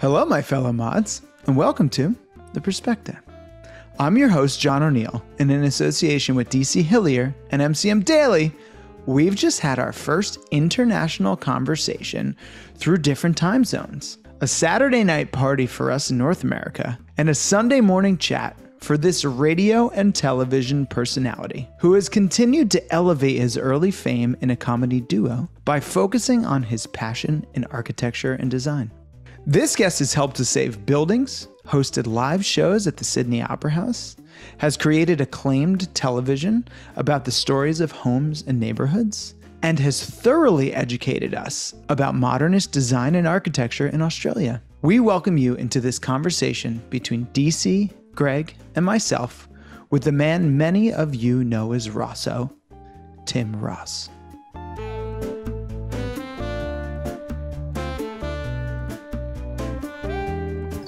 Hello, my fellow mods, and welcome to The Perspecta. I'm your host, John O'Neill, and in association with DC Hillier and MCM Daily, we've just had our first international conversation through different time zones. A Saturday night party for us in North America, and a Sunday morning chat for this radio and television personality who has continued to elevate his early fame in a comedy duo by focusing on his passion in architecture and design. This guest has helped to save buildings, hosted live shows at the Sydney Opera House, has created acclaimed television about the stories of homes and neighborhoods, and has thoroughly educated us about modernist design and architecture in Australia. We welcome you into this conversation between DC, Greg, and myself with the man many of you know as Rosso, Tim Ross.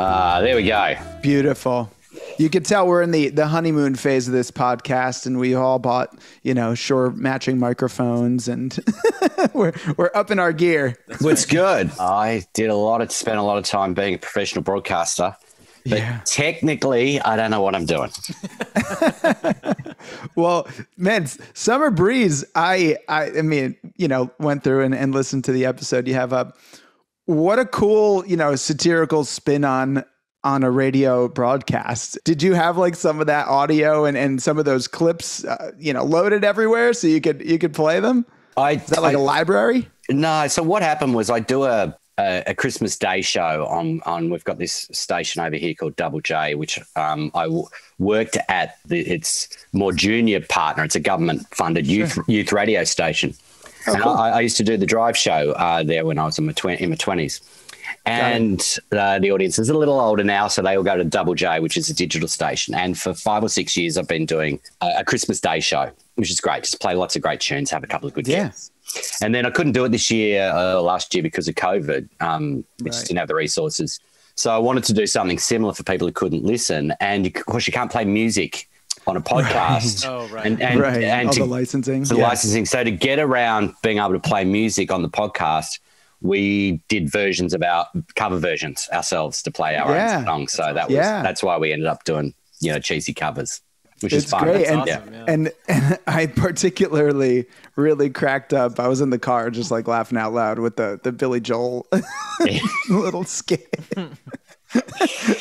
Ah, there we go. Beautiful. You can tell we're in the, the honeymoon phase of this podcast, and we all bought, you know, sure matching microphones, and we're we're up in our gear. What's good? I did a lot of spent a lot of time being a professional broadcaster, but Yeah. technically, I don't know what I'm doing. Well, man, Summer Breeze, I, I, I mean, you know, went through and, and listened to the episode you have up. What a cool, you know, satirical spin on on a radio broadcast. Did you have like some of that audio and, and some of those clips, uh, you know, loaded everywhere so you could you could play them? I, Is that like I- a library? no. So what happened was I do a, a a Christmas Day show on on. We've got this station over here called Double J, which um, I w- worked at. The, its more junior partner. It's a government funded youth youth radio station. And I, I used to do the drive show uh, there when I was in my, twen- in my 20s. And uh, the audience is a little older now, so they all go to Double J, which is a digital station. And for five or six years, I've been doing a, a Christmas Day show, which is great. Just play lots of great tunes, have a couple of good Yeah. guests. And then I couldn't do it this year, uh, last year, because of COVID. Um, we Right. just didn't have the resources. So I wanted to do something similar for people who couldn't listen. And of course, you can't play music on a podcast. Oh, right. And, and, right. and all to- the licensing. the Yeah. licensing. So to get around being able to play music on the podcast, we did versions of our cover versions ourselves to play our Yeah. own songs. So that was Yeah. that's why we ended up doing you know cheesy covers, which It's is fun. great. That's And, awesome, yeah. and and I particularly really cracked up. I was in the car just like laughing out loud with the the Billy Joel little skit.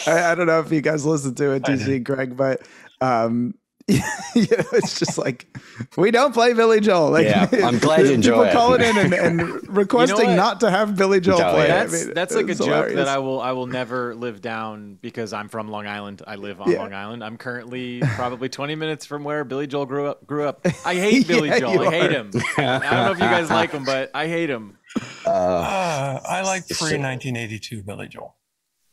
I, I don't know if you guys listened to it, DC and Greg, but um you know, it's just like we don't play Billy Joel. Like, Yeah, I'm glad you enjoy people it. calling in and, and requesting what? not to have Billy Joel No, play. it. I That's mean, that's like a it's joke that I will I will never live down because I'm from Long Island. I live on Yeah. Long Island. I'm currently probably 20 minutes from where Billy Joel grew up. Grew up. I hate Billy Yeah, Joel. you I hate are. him. I don't know if you guys like him, but I hate him. Uh, I like pre 1982 Billy Joel.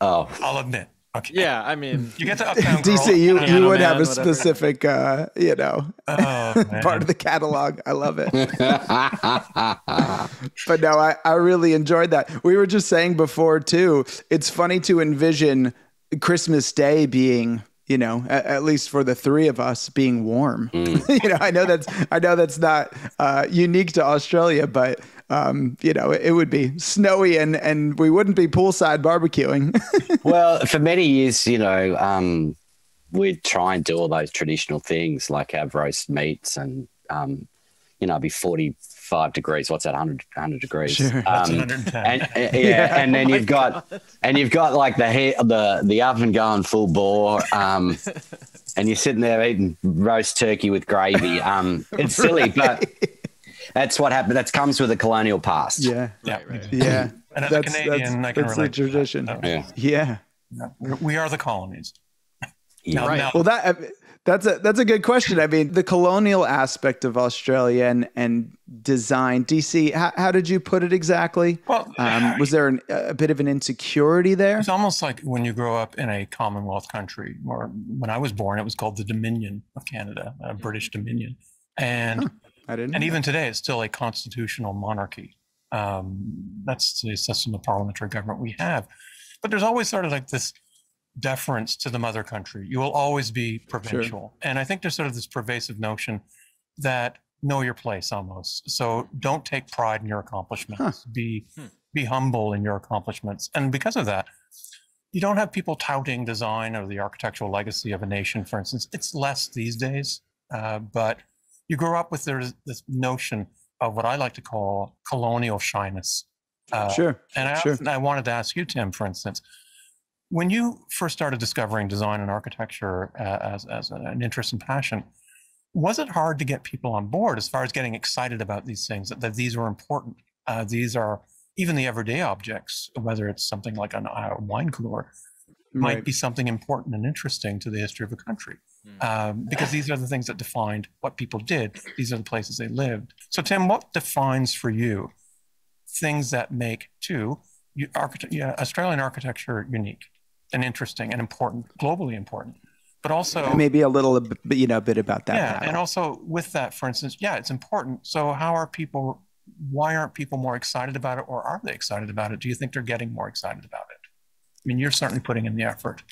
Oh, I'll admit. Okay. Yeah, I mean, You get the Uptown Girl. DC, you, you would have a whatever. specific, uh, you know, Oh, part of the catalog. I love it. but no, I, I really enjoyed that. We were just saying before too. It's funny to envision Christmas Day being, you know, at, at least for the three of us, being warm. you know, I know that's I know that's not uh, unique to Australia, but um, you know, it, it would be snowy and and we wouldn't be poolside barbecuing. well, for many years, you know, um, we'd try and do all those traditional things like have roast meats and, um, you know, it'd be 45 degrees. What's that? 100, 100 degrees. Sure. Um, 110. and uh, yeah, and then you've got and you've got like the he- the the oven going full bore, um, and you're sitting there eating roast turkey with gravy. Um, it's silly, but that's what happened. That comes with a colonial past. yeah, yeah. right, right. yeah. And as a Canadian, I can that's the relate to that. tradition. So, Yeah. Yeah. yeah. We- We are the colonies. Yeah. Now- Right. now- Well, that that's a that's a good question. I mean, the colonial aspect of Australia and, and design, DC. How, how did you put it exactly? Well, Um, was there an, a bit of an insecurity there? It's almost like when you grow up in a Commonwealth country, or when I was born, it was called the Dominion of Canada, a British Dominion. And I didn't. and know even today, it's still a constitutional monarchy. Um, that's the system of parliamentary government we have. But there's always sort of like this deference to the mother country. You will always be provincial. And I think there's sort of this pervasive notion that know your place almost. So don't take pride in your accomplishments. Be Hmm. be humble in your accomplishments. And because of that, you don't have people touting design or the architectural legacy of a nation, for instance. It's less these days, uh, but you grow up with there's this notion of what I like to call colonial shyness. Uh, sure. And I, sure. I wanted to ask you, Tim, for instance, when you first started discovering design and architecture uh, as, as an interest and passion, was it hard to get people on board as far as getting excited about these things, that, that these were important? Uh, these are even the everyday objects, whether it's something like an, a wine cooler, might be something important and interesting to the history of a country. Hmm. Um, because these are the things that defined what people did. These are the places they lived. So, Tim, what defines for you things that make, too, you, yeah, Australian architecture unique and interesting and important, globally important? But also maybe a little, you know, bit about that. Yeah, and also with that, for instance, yeah, it's important. So, how are people why aren't people more excited about it or are they excited about it? Do you think they're getting more excited about it? I mean, you're certainly putting in the effort.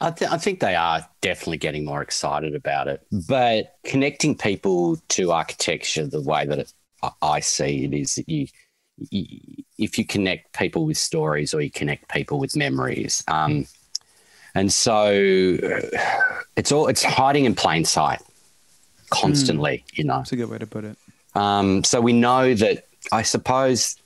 I, th- I, think they are definitely getting more excited about it. But connecting people to architecture the way that it, I see it is that you, you, if you connect people with stories or you connect people with memories. Um, and so it's all it's hiding in plain sight constantly, mm. you know. That's a good way to put it. Um, so we know that I suppose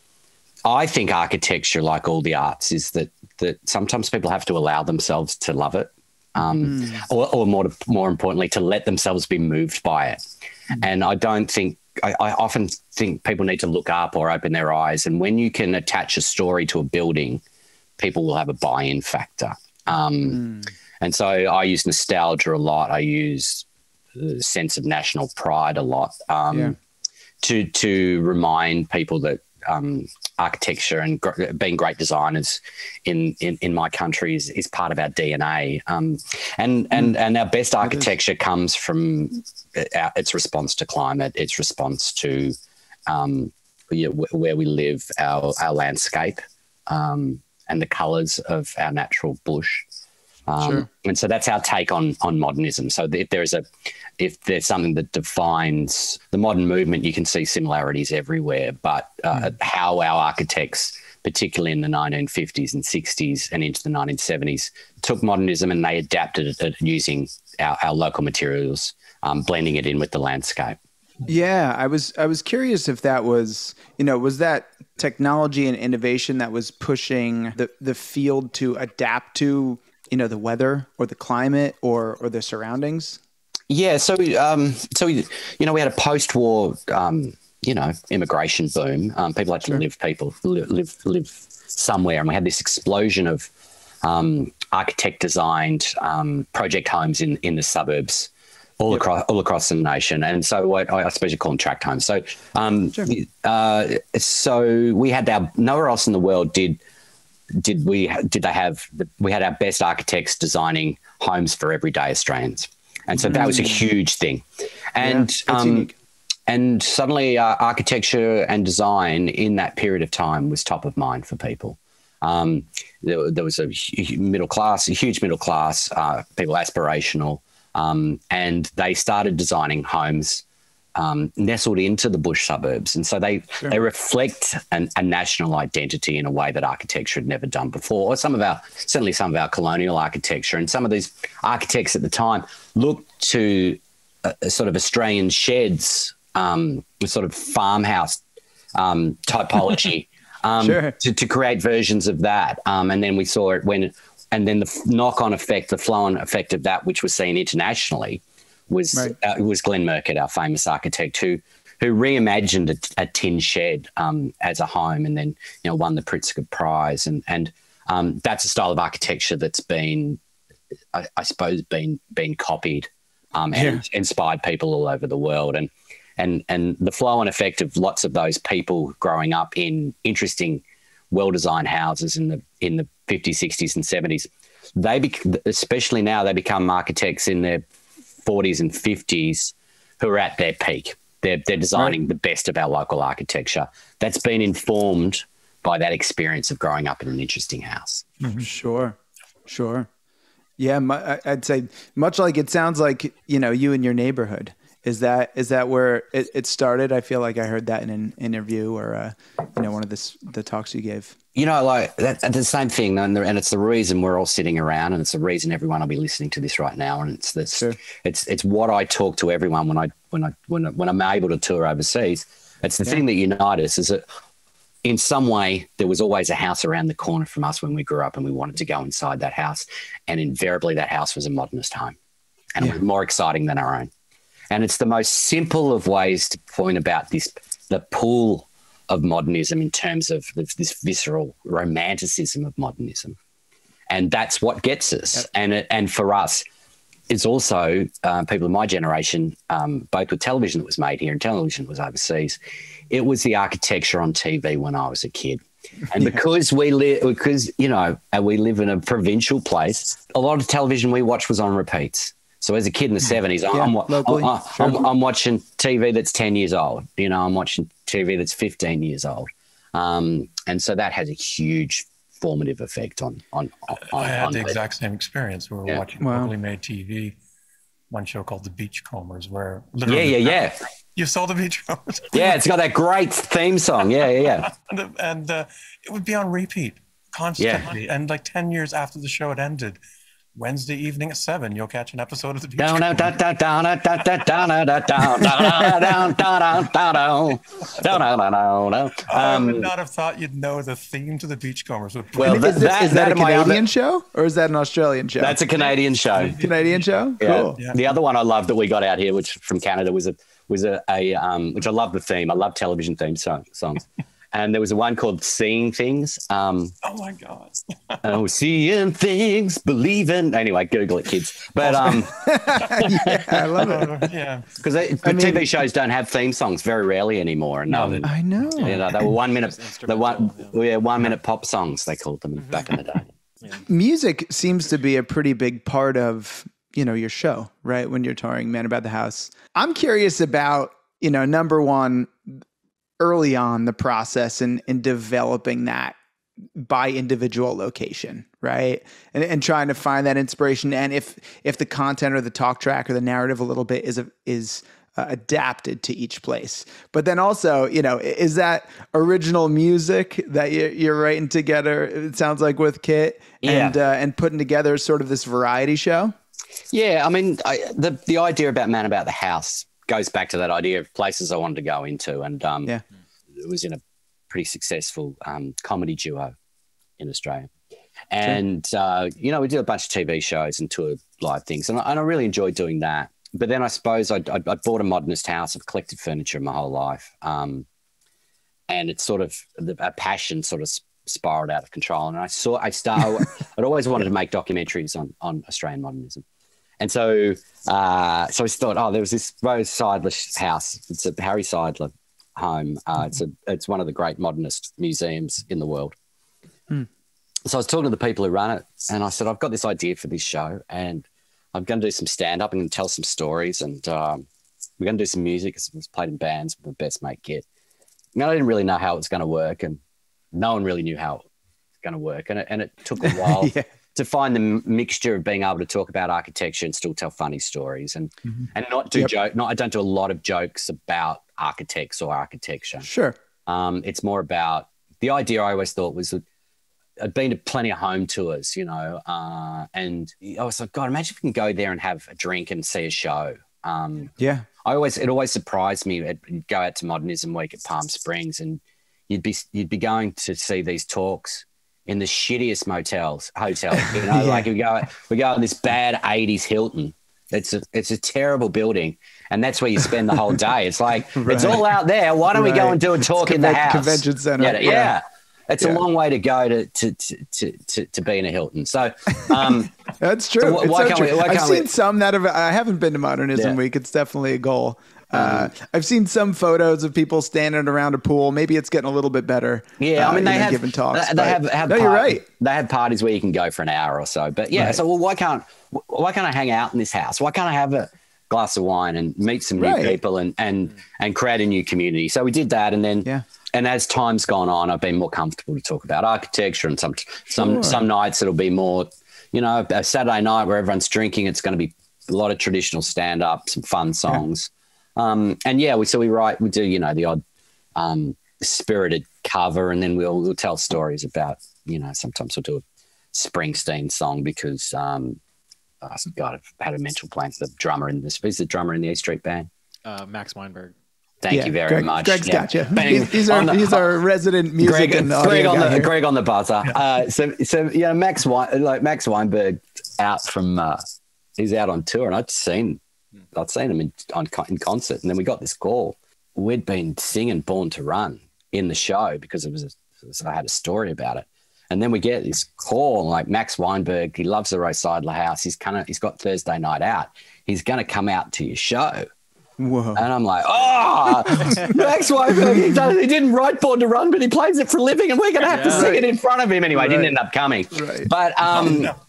I think architecture, like all the arts, is that that sometimes people have to allow themselves to love it, um, mm. or, or, more more importantly, to let themselves be moved by it. Mm. And I don't think I, I, often think people need to look up or open their eyes. And when you can attach a story to a building, people will have a buy-in factor. Um, mm. And so I use nostalgia a lot. I use the sense of national pride a lot. Um, yeah to to remind people that um, architecture and gr- being great designers in, in, in my country is, is part of our DNA. Um, and, and, mm. and our best architecture comes from uh, our, its response to climate, its response to um, where we live, our, our landscape, um, and the colours of our natural bush. Um, sure. And so that's our take on on modernism. So if there is a if there's something that defines the modern movement, you can see similarities everywhere. But uh, mm. how our architects, particularly in the 1950s and 60s and into the 1970s, took modernism and they adapted it using our, our local materials, um, blending it in with the landscape. Yeah, I was I was curious if that was you know was that technology and innovation that was pushing the the field to adapt to you know the weather or the climate or or the surroundings yeah so um so we, you know we had a post-war um you know immigration boom um, people had to sure. live people live, live live somewhere and we had this explosion of um, architect designed um, project homes in in the suburbs all yep. across all across the nation, and so I, I suppose you call them tract homes. So, um, sure. uh, so we had our nowhere else in the world did did we did they have we had our best architects designing homes for everyday Australians, and so that was a mm. huge thing, and yeah, um, and suddenly uh, architecture and design in that period of time was top of mind for people. Um, there, there, was a middle class, a huge middle class, uh, people aspirational, um, and they started designing homes um, nestled into the bush suburbs, and so they sure. they reflect an, a national identity in a way that architecture had never done before. Or some of our certainly some of our colonial architecture, and some of these architects at the time looked to a, a sort of Australian sheds, um, sort of farmhouse um, typology. Um, sure. to, to create versions of that. Um, and then we saw it when, and then the knock on effect, the flow on effect of that, which was seen internationally, was right. uh, was Glenn Murcutt, our famous architect, who who reimagined a, a tin shed um, as a home, and then you know won the Pritzker Prize, and and um, that's a style of architecture that's been, I, I suppose, been been copied um, and yeah. inspired people all over the world, and and and the flow and effect of lots of those people growing up in interesting, well designed houses in the in the 50s, 60s, and 70s. They, be, especially now, they become architects in their 40s and 50s who are at their peak. They're, they're designing right. the best of our local architecture. That's been informed by that experience of growing up in an interesting house. Mm-hmm. Sure, sure. Yeah, I'd say much like it sounds like you know you and your neighborhood. Is that is that where it, it started? I feel like I heard that in an interview or uh, you know one of the the talks you gave. You know, like that, that's the same thing, and, the, and it's the reason we're all sitting around, and it's the reason everyone will be listening to this right now, and it's this, Sure. it's it's what I talk to everyone when I when I when I, when I'm able to tour overseas. It's the thing that unites us is that in some way there was always a house around the corner from us when we grew up, and we wanted to go inside that house, and invariably that house was a modernist home, and it was more exciting than our own. And it's the most simple of ways to point about this the pool of modernism in terms of this, visceral romanticism of modernism. And that's what gets us. And, it, and for us, it's also uh, people of my generation, um, both with television that was made here and television that was overseas. It was the architecture on TV when I was a kid. And because we live, because you know, we live in a provincial place, a lot of television we watched was on repeats. So as a kid in the seventies, I'm, wa- locally, I'm. I'm, I'm watching TV that's ten years old. You know, I'm watching TV that's fifteen years old, um, and so that has a huge formative effect on on. on I had on the people. exact same experience. We were Yeah. watching Wow. locally made TV, one show called The Beachcombers, where Yeah, literally yeah, yeah, you saw the Beachcombers. yeah. It's got that great theme song. Yeah, yeah, yeah. and, and uh, it would be on repeat constantly. And like 10 years after the show had ended, Wednesday evening at 7, you'll catch an episode of The Down, down, Beachcombers. down, down, down, down, down, down, down, down, down, down, down, down, down, down, down, down, down. I would Um, not have thought you'd know the theme to The Beachcombers. Would Well, is that- that, that- is that, that a and my other- Canadian show or is that an Australian show? That's a Canadian show. Canadian show. Yeah. Cool. Yeah. The other one I love that we got out here, which from Canada, was a was a, a um, which I love the theme. I love television theme song, songs. And there was a one called "Seeing Things." Um, oh my God. oh, seeing things, believing. Anyway, Google it, kids. But um, yeah, I love it. Yeah. because mean- TV shows don't have theme songs very rarely anymore. And No, um, I know. you know, they were one minute, It's the one, instrumental, yeah, one minute pop songs they called them back in the day. Music seems to be a pretty big part of you know your show, right? When you're touring Man About the House, I'm curious about you know number one, early on the process and in, in developing that by individual location, right? And, and trying to find that inspiration, and if if the content or the talk track or the narrative a little bit is a, is uh, adapted to each place. But then also, you know, is that original music that you're, you're writing together? It sounds like with Kit Yeah. and uh, and putting together sort of this variety show. Yeah, I mean, I, the the idea about Man About the House goes back to that idea of places I wanted to go into, and um, Yeah. it was in a pretty successful um, comedy duo in Australia. And uh, you know, we did a bunch of TV shows and toured live things, and I, and I really enjoyed doing that. But then I suppose I, I, I bought a modernist house. I've collected furniture my whole life, um, and it's sort of the, a passion sort of spiraled out of control. And I saw I start. I'd always wanted to make documentaries on on Australian modernism. And so, uh, so I thought, oh, there was this Rose Seidler house. It's a Harry Seidler home. Uh, It's a, it's one of the great modernist museums in the world. So I was talking to the people who run it, and I said, I've got this idea for this show, and I'm going to do some stand up and tell some stories, and um, we're going to do some music. It was played in bands with my best mate Kit. And I didn't really know how it was going to work, and no one really knew how it was going to work, and it, and it took a while Yeah. To find the mixture of being able to talk about architecture and still tell funny stories, and and not do Yep. joke. Not I don't do a lot of jokes about architects or architecture. Sure. Um, it's more about the idea. I always thought was that I'd been to plenty of home tours, you know, uh, and I was like, God, imagine if we can go there and have a drink and see a show. Um, Yeah. I always it always surprised me. I'd you'd go out to Modernism Week at Palm Springs, and you'd be you'd be going to see these talks in the shittiest motels, hotels. You know, Yeah. like we go we go in this bad '80s Hilton. It's a it's a terrible building, and that's where you spend the whole day. It's like it's all out there. Why don't we go and do a talk in the house? convention center. Yeah, Yeah. yeah. It's a long way to go to to, to, to, to be in a Hilton. So, um, That's true. So wh- It's why so can't true. we- why I've can't seen some that have. I haven't been to Modernism Yeah. Week. It's definitely a goal. Uh, I've seen some photos of people standing around a pool. Maybe it's getting a little bit better. Yeah, uh, I mean you they know, have given talks. They, they have, have no, you're right. They have parties where you can go for an hour or so. But yeah, Right. so well, why can't why can't I hang out in this house? Why can't I have a glass of wine and meet some new Right. people and and and create a new community? So we did that, and then Yeah. and as time's gone on, I've been more comfortable to talk about architecture, and some some Sure. some nights it'll be more, you know, a Saturday night where everyone's drinking. It's going to be a lot of traditional stand up, some fun songs, um, and yeah, we so we write we do you know the odd um, spirited cover, and then we'll we'll tell stories about you know sometimes we'll do a Springsteen song because um, oh, God, I've had a mental blank. The drummer in this is the drummer in the A Street Band. Uh, Max Weinberg. Thank Yeah, you very Greg, much. Greg's Yeah. got you. Bang. He's, he's, our, the- he's our resident music Greg, and Greg on the here. Greg on the buzzer. Uh, so so yeah, Max Wein, like Max Weinberg out from uh, he's out on tour, and I'd seen I'd seen him in on in concert, and then we got this call. We'd been singing "Born to Run" in the show because it was a, so I had a story about it, and then we get this call like Max Weinberg. He loves the Rose Seidler House. He's kind of he's got Thursday night out. He's going to come out to your show. Whoa. And I'm like, oh, Max Weinberg, he, does, he didn't write Born to Run, but he plays it for a living, and we're going to have to Yeah. sing it in front of him anyway. He Didn't end up coming. Right. But um,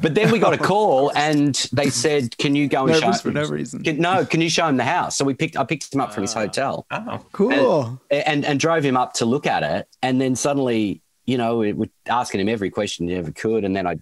but then we got a call, and they said, "Can you go and Nervous show?" for no reason. Can, no, can you show him the house? So we picked. I picked him up from his Ah. hotel Oh, Cool. and and drove him up to look at it, and then suddenly, you know, we were asking him every question you ever could, and then I,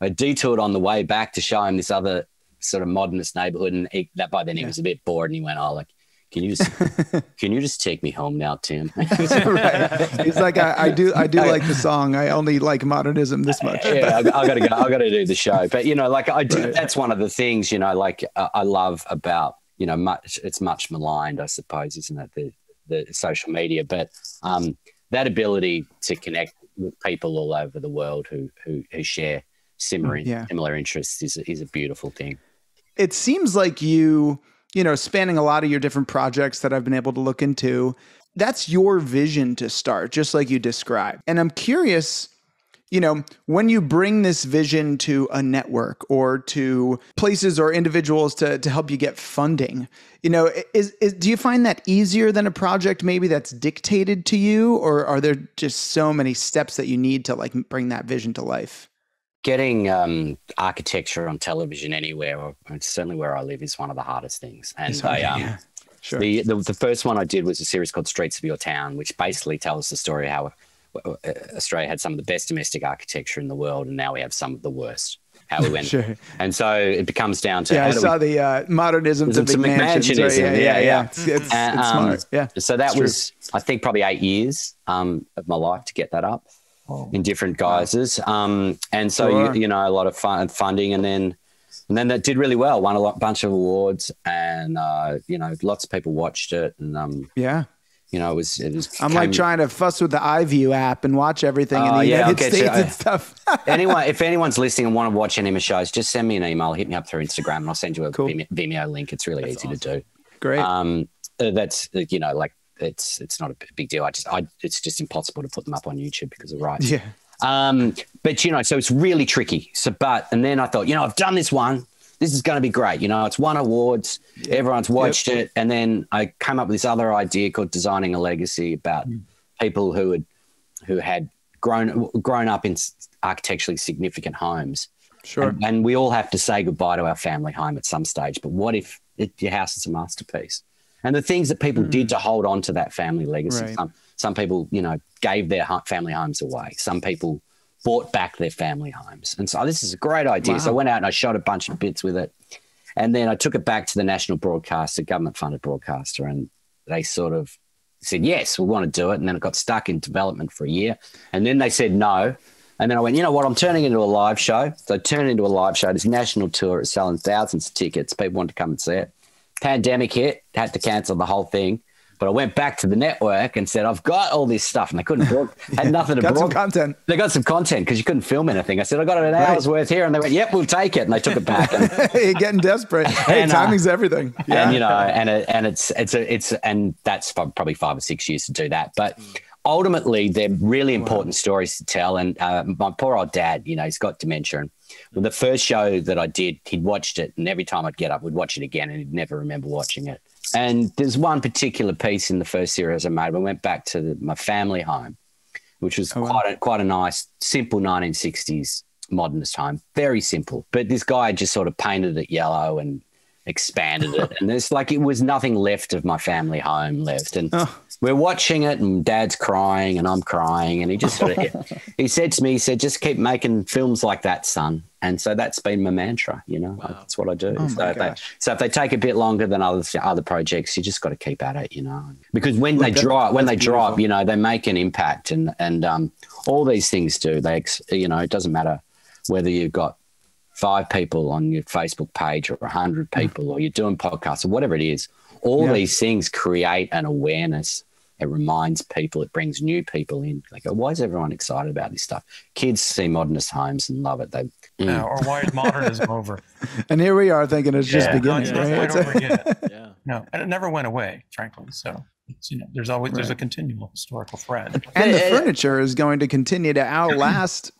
I detoured on the way back to show him this other sort of modernist neighborhood, and he, that by then he was a bit bored, and he went, "Oh, like, can you just, can you just take me home now, Tim?" right. He's like, I, I do, I do like the song. I only like modernism this much. yeah, I, I got to go. I got to do the show. But you know, like I do. Right. That's one of the things you know, like uh, I love about you know, much it's much maligned, I suppose, isn't it? The the social media, but um, that ability to connect with people all over the world who who, who share similar Yeah. similar interests is is a beautiful thing. it seems like you, you know, spanning a lot of your different projects that I've been able to look into, that's your vision to start, just like you described. And I'm curious, you know, when you bring this vision to a network or to places or individuals to, to help you get funding, you know, is, is do you find that easier than a project maybe that's dictated to you, or are there just so many steps that you need to like bring that vision to life? Getting um, architecture on television anywhere, or certainly where I live, is one of the hardest things. And It's I, um, yeah. Sure. The, the the first one I did was a series called Streets of Your Town, which basically tells the story how uh, Australia had some of the best domestic architecture in the world, and now we have some of the worst. How we went, Sure. and so it becomes down to Yeah, I do we saw the uh, modernism to It's a McMansions. Right? Yeah, yeah, yeah, yeah. It's, it's, it's Uh, um, smart. Yeah. So that It's was, I think, probably eight years um, of my life to get that up in different guises. Um, and so Sure. you, you know, a lot of fun, funding, and then and then that did really well. Won a lot, bunch of awards, and uh, you know, lots of people watched it, and um, Yeah. you know, it was it was. I'm like trying to fuss with the iView app and watch everything in Oh, the yeah, United get you. States I- and stuff. anyone, if anyone's listening and want to watch any of my shows, just send me an email. Hit me up through Instagram, and I'll send you a Cool. Vimeo, link. It's really easy to do. Great. Um, uh, that's uh, you know, like it's it's not a big deal. I just I it's just impossible to put them up on YouTube because of rights. yeah. Um, but you know, so it's really tricky. So, but and then I thought, you know, I've done this one. This is going to be great. You know, it's won awards. Everyone's watched it. And then I came up with this other idea called designing a legacy about people who had who had grown grown up in architecturally significant homes. Sure. And, and we all have to say goodbye to our family home at some stage. But what if it, your house is a masterpiece? And the things that people did hmm. to hold on to that family legacy. Right. Some, some people, you know, gave their family homes away. Some people bought back their family homes. And so oh, this is a great idea. So I went out and I shot a bunch of bits with it. And then I took it back to the national broadcaster, government funded broadcaster, and they sort of said, yes, we want to do it. And then it got stuck in development for a year. And then they said no. And then I went, you know what? I'm turning into a live show. So I turned it into a live show. This national tour is selling thousands of tickets. People want to come and see it. Pandemic hit, had to cancel the whole thing. But I went back to the network and said, I've got all this stuff. And they couldn't broad- had nothing to Got some content. They got some content because you couldn't film anything. I said, I got an hour's worth here. And they went, yep, we'll take it. And they took it back. And, hey, getting desperate. Hey, And, uh, timing's everything. Yeah. and you know, and it, and it's it's a, it's and that's probably five or six years to do that. But ultimately, they're really important stories to tell. And uh, my poor old dad, you know, he's got dementia. And the first show that I did, he'd watched it, and every time I'd get up, we'd watch it again, and he'd never remember watching it. And there's one particular piece in the first series I made. I went back to the, my family home, which was Oh, wow. quite a, quite a nice, simple 1960s modernist home. Very simple. But this guy just sort of painted it yellow and expanded it. And there's like, it was nothing left of my family home left. And Oh. we're watching it and dad's crying and I'm crying. And he just sort of, he said to me, he said, just keep making films like that, son. And so that's been my mantra, you know, that's what I do. Oh so, if they, so if they take a bit longer than other other projects, you just got to keep at it, you know, because when they that- drop, when they that's drop, you know, they make an impact, and and um, all these things do. They, ex- you know, it doesn't matter whether you've got five people on your Facebook page or a hundred people, or you're doing podcasts or whatever it is. All Yeah. these things create an awareness. It reminds people. It brings new people in. They go, "Why is everyone excited about this stuff?" Kids see modernist homes and love it. They, mm. Uh, or why is modernism over? And here we are thinking it's just beginning, No, right? I don't forget it. Yeah. No, and it never went away, frankly. So it's, you know, there's always there's a continual historical thread. and the furniture is going to continue to outlast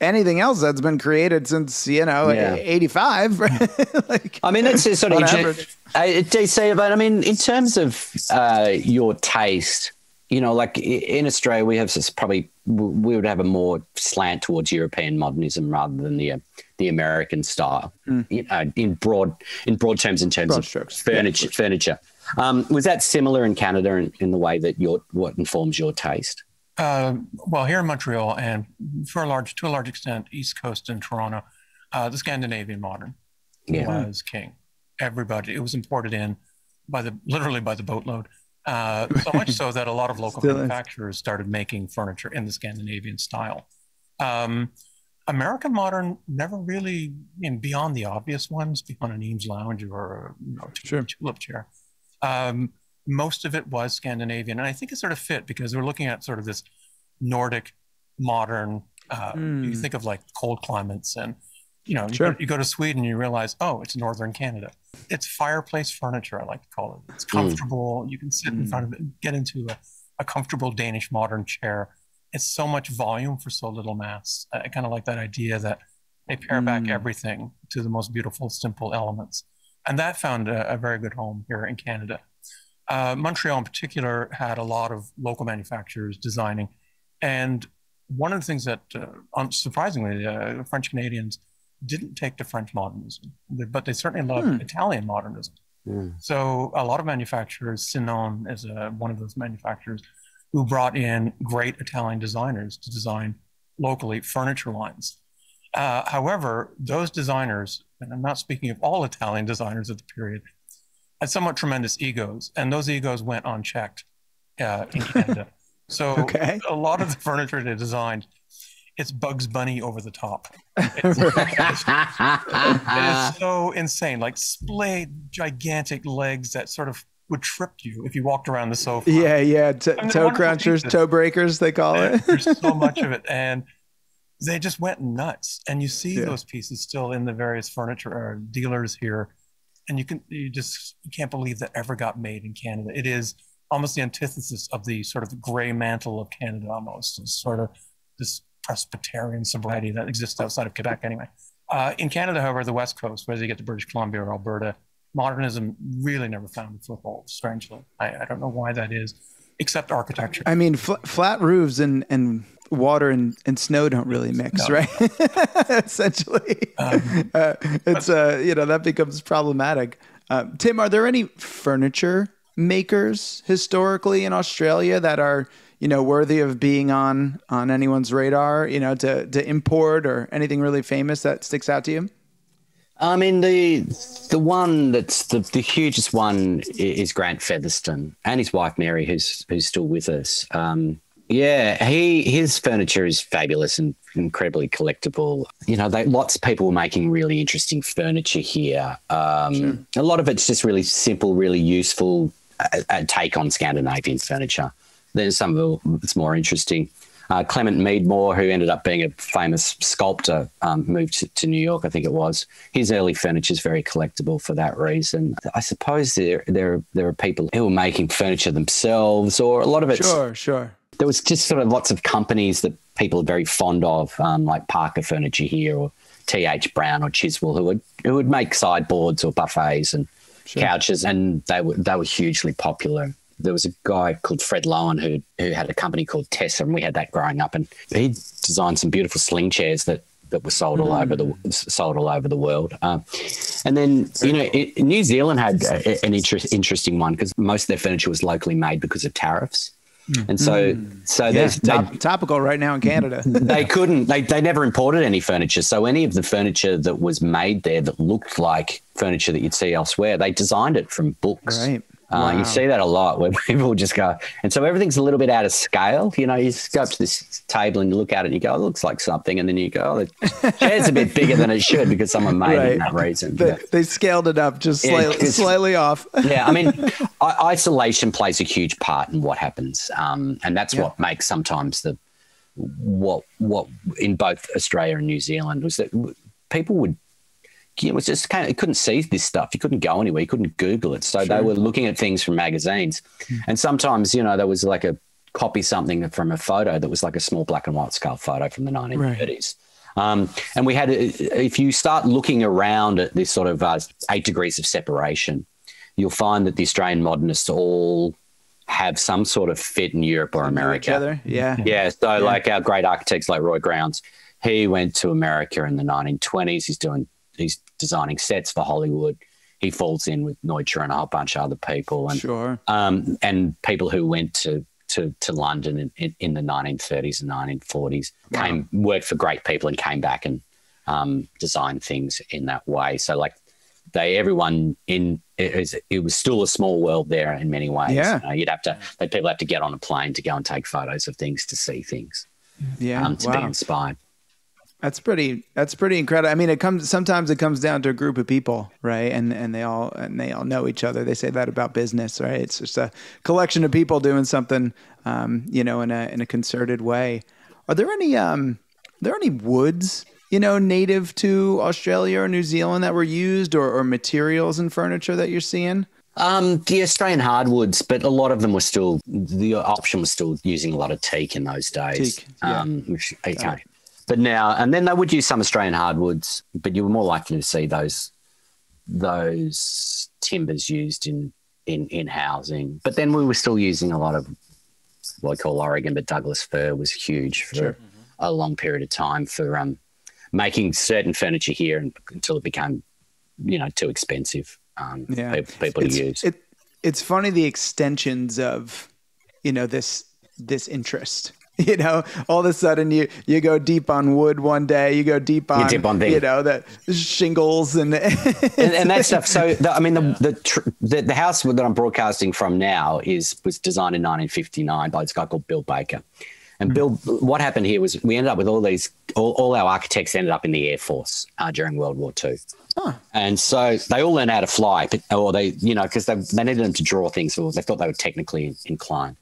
anything else that's been created since you know Yeah. 85 like I mean, that's just sort of average. uh, DC. But I mean, in terms of uh, your taste, you know, like in Australia, we have this probably we would have a more slant towards European modernism rather than the uh, the American style. You know, in broad in broad terms, in terms. Broad of strokes. furniture. furniture. Um, was that similar in Canada in, in the way that your what informs your taste? Uh, well, here in Montreal and for a large, to a large extent, East Coast and Toronto, uh, the Scandinavian modern Yeah. was king. Everybody, it was imported in by the literally by the boatload. Uh, so much so that a lot of local Still is. manufacturers started making furniture in the Scandinavian style. Um, American modern never really, I mean, beyond the obvious ones, beyond an Eames lounge or a you know, Sure. tulip chair. Um, most of it was Scandinavian, and I think it sort of fit because we're looking at sort of this Nordic modern. Uh, You Mm. think of like cold climates, and you know, you, go, you go to Sweden, you realize, oh, it's northern Canada. It's fireplace furniture, I like to call it. It's comfortable. You can sit in front of it, get into a, a comfortable Danish modern chair. It's so much volume for so little mass. I kind of like that idea that they pare back Mm. everything to the most beautiful, simple elements. And that found a, a very good home here in Canada. Uh, Montreal, in particular, had a lot of local manufacturers designing. And one of the things that, uh, unsurprisingly, uh, French Canadians didn't take to French modernism, but they certainly loved Hmm. Italian modernism. Mm. So a lot of manufacturers, Sinon is a, one of those manufacturers who brought in great Italian designers to design locally furniture lines. Uh, however, those designers, and I'm not speaking of all Italian designers of the period, had somewhat tremendous egos, and those egos went unchecked uh, in Canada. So Okay. a lot of the furniture they designed, it's Bugs Bunny over the top. It is so insane, like splayed, gigantic legs that sort of would trip you if you walked around the sofa. yeah yeah T- I mean, toe crunchers toe breakers they call And it There's so much of it, and they just went nuts. And you see Yeah. those pieces still in the various furniture uh, dealers here, and you can you just you can't believe that ever got made in Canada. It is almost the antithesis of the sort of gray mantle of Canada, almost It's sort of this Presbyterian sobriety that exists outside of Quebec, anyway. Uh, in Canada, however, the West Coast, whether you get to British Columbia or Alberta, modernism really never found a foothold. Strangely, I, I don't know why that is, except architecture. i mean fl- flat roofs and and water and, and snow don't really mix No. right essentially Um, uh, it's uh you know that becomes problematic uh, tim are there any furniture makers historically in australia that are you know worthy of being on on anyone's radar you know to to import or anything really famous that sticks out to you I mean, the the one that's the, the hugest one is Grant Featherston and his wife Mary, who's who's still with us. Um, yeah, he his furniture is fabulous and incredibly collectible. You know, they, lots of people were making really interesting furniture here. Um, A lot of it's just really simple, really useful a, a take on Scandinavian furniture. Then some of it's more interesting. Uh, Clement Meadmore, who ended up being a famous sculptor, um, moved to, to New York, I think it was. His early furniture is very collectible for that reason. I suppose there there there are people who were making furniture themselves, or a lot of it's sure sure there was just sort of lots of companies that people are very fond of, um, like Parker Furniture here or T.H. Brown or Chiswell, who would who would make sideboards or buffets and couches, and they were they were hugely popular. There was a guy called Fred Lowen who who had a company called Tessa, and we had that growing up, and he designed some beautiful sling chairs that that were sold all over the sold all over the world. Um, and then you know, it, New Zealand had a, an interest, interesting one because most of their furniture was locally made because of tariffs. Mm. and so mm. so Yeah, there's they- top, topical right now in Canada. they couldn't they, they never imported any furniture so any of the furniture that was made there that looked like furniture that you'd see elsewhere they designed it from books Right. Uh, you see that a lot where people just go and so everything's a little bit out of scale you know you go up to this table and you look at it and you go it looks like something and then you go oh the chair's a bit bigger than it should because someone made it in Right. that reason They, they scaled it up just Yeah, slightly, off. yeah, I mean, I- isolation plays a huge part in what happens, um, and that's Yeah. what makes sometimes the what what in both Australia and New Zealand was that people would. You know, it was just kind of, you couldn't see this stuff. You couldn't go anywhere. You couldn't Google it. So they were looking at things from magazines. And sometimes, you know, there was like a copy something from a photo that was like a small black and white scale photo from the 1930s. Um, and we had, if you start looking around at this sort of uh, eight degrees of separation, you'll find that the Australian modernists all have some sort of fit in Europe or America. Yeah. Yeah. So, like our great architects like Roy Grounds, he went to America in the 1920s. He's doing, he's designing sets for Hollywood. He falls in with Neutra and a whole bunch of other people, and Sure. um, and people who went to to, to London in, in, in the 1930s and 1940s came worked for great people and came back and um, designed things in that way. So like they everyone in it was, it was still a small world there in many ways. Yeah. You know, you'd have to people have to get on a plane to go and take photos of things to see things Yeah. um, to be inspired. That's pretty. That's pretty incredible. I mean, it comes sometimes it comes down to a group of people, right? And and they all and they all know each other. They say that about business, right? It's just a collection of people doing something, um, you know, in a in a concerted way. Are there any um, are there any woods, you know, native to Australia or New Zealand that were used, or, or materials and furniture that you're seeing? Um, the Australian hardwoods, but a lot of them were still the option was still using a lot of teak in those days. Teak, yeah. um, which okay. But now and then they would use some Australian hardwoods, but you were more likely to see those those timbers used in in in housing. But then we were still using a lot of what we call Oregon, but Douglas fir was huge for a long period of time for um, making certain furniture here and, until it became, you know, too expensive um, Yeah. for people it's, to use. It, it's funny the extensions of, you know, this this interest. You know, all of a sudden you you go deep on wood one day, you go deep on, deep on you know, the shingles and and, and that stuff. So, the, I mean, the, the tr- the the house that I'm broadcasting from now is was designed in 1959 by this guy called Bill Baker. And Bill, what happened here was we ended up with all these, all, all our architects ended up in the Air Force uh, during World War II. And so they all learned how to fly, or they, you know, because they, they needed them to draw things, or they thought they were technically inclined.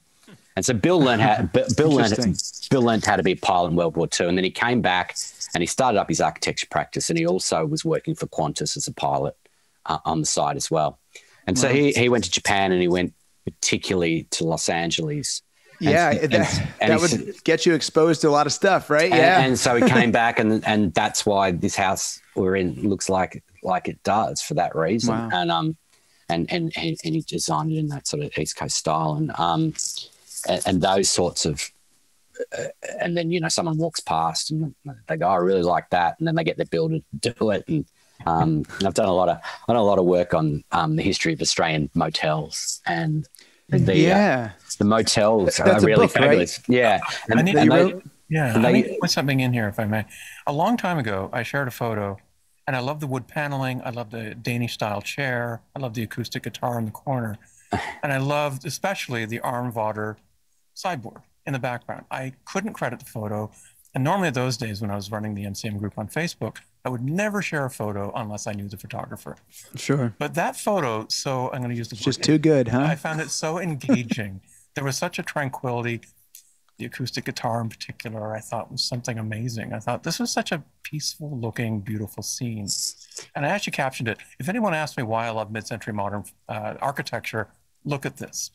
And so Bill learned how Bill Interesting. Bill learned how to be a pilot in World War II, and then he came back and he started up his architecture practice, and he also was working for Qantas as a pilot uh, on the side as well. And so he he went to Japan and he went particularly to Los Angeles. And- yeah, and- that, and that would get you exposed to a lot of stuff, right? and, yeah, and so he came back, and and that's why this house we're in looks like like it does for that reason. Wow. And um, and and and, and he designed it in that sort of East Coast style, and um, and, and those sorts of. Uh, and then you know someone walks past and they go, "I really like that," and then they get their builder to do it. And, um, and I've done a lot of I've done a lot of work on um, the history of Australian motels and the uh, yeah. the motels That's are really book, right? fabulous. Yeah, and, I need, and they- wrote? yeah, and I they- need to put something in here if I may. A long time ago, I shared a photo, and I love the wood paneling. I love the Danish style chair. I love the acoustic guitar in the corner, and I loved especially the Arne Vodder sideboard in the background. I couldn't credit the photo, and normally those days when I was running the MCM group on Facebook, I would never share a photo unless I knew the photographer. Sure. But that photo, so I'm going to use the Just too good, huh? I found it so engaging. there was such a tranquility. The acoustic guitar, in particular, I thought was something amazing. I thought this was such a peaceful looking, beautiful scene. And I actually captioned it. If anyone asks me why I love mid century modern uh, architecture, look at this.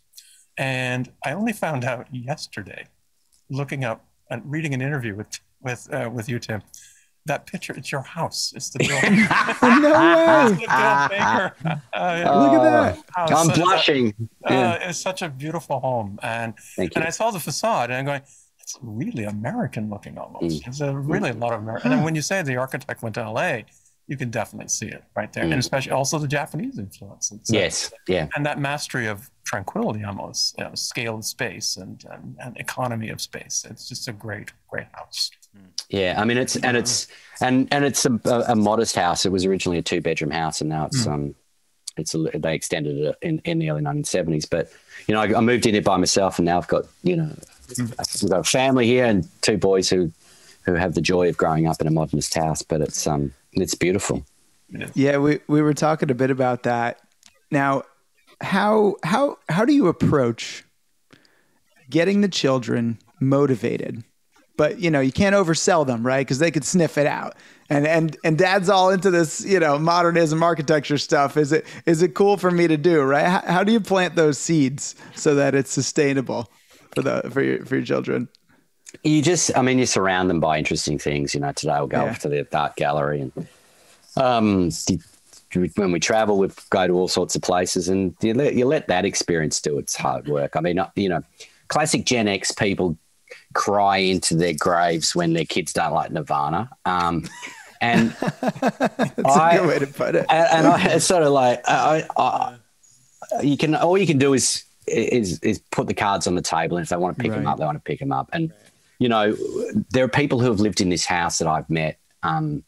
And I only found out yesterday, looking up and reading an interview with with uh, with you, Tim. That picture, it's your house. It's the Bill, no it's way. the Bill Baker. Uh, yeah, Look at that. house. I'm So that- blushing. Yeah. uh, it's such a beautiful home, and Thank you. and I saw the facade, and I'm going, it's really American looking almost. Mm. It's a really a lot of American. And then when you say the architect went to L.A., you can definitely see it right there, Mm. and especially also the Japanese influence. It's, uh, Yes. Yeah. and that mastery of tranquility, almost you know, scale of space and, and and economy of space. It's just a great, great house. Yeah. I mean, it's and it's and and it's a, a, a modest house. It was originally a two bedroom house, and now it's um, it's a, they extended it in, in the early 1970s. But you know, I, I moved in here by myself, and now I've got you know, we've got a family here and two boys who who have the joy of growing up in a modernist house. But it's um, it's beautiful. Yeah, we, we were talking a bit about that. Now, how how how do you approach getting the children motivated? But you know, you can't oversell them, right? Because they could sniff it out. And and and dad's all into this, you know, modernism architecture stuff. Is it is it cool for me to do, right? How, how do you plant those seeds so that it's sustainable for the for your for your children? You just, I mean, you surround them by interesting things. You know, today we'll go Yeah. off to the art gallery, and um, when we travel, we go to all sorts of places, and you let you let that experience do its hard work. I mean, uh, you know, classic Gen X people cry into their graves when their kids don't like Nirvana, um, and That's I- a good way to put it. and, and I, it's sort of like I, I, you can all you can do is is is put the cards on the table, and if they want to pick them up, they want to pick them up. And you know, there are people who have lived in this house that I've met um,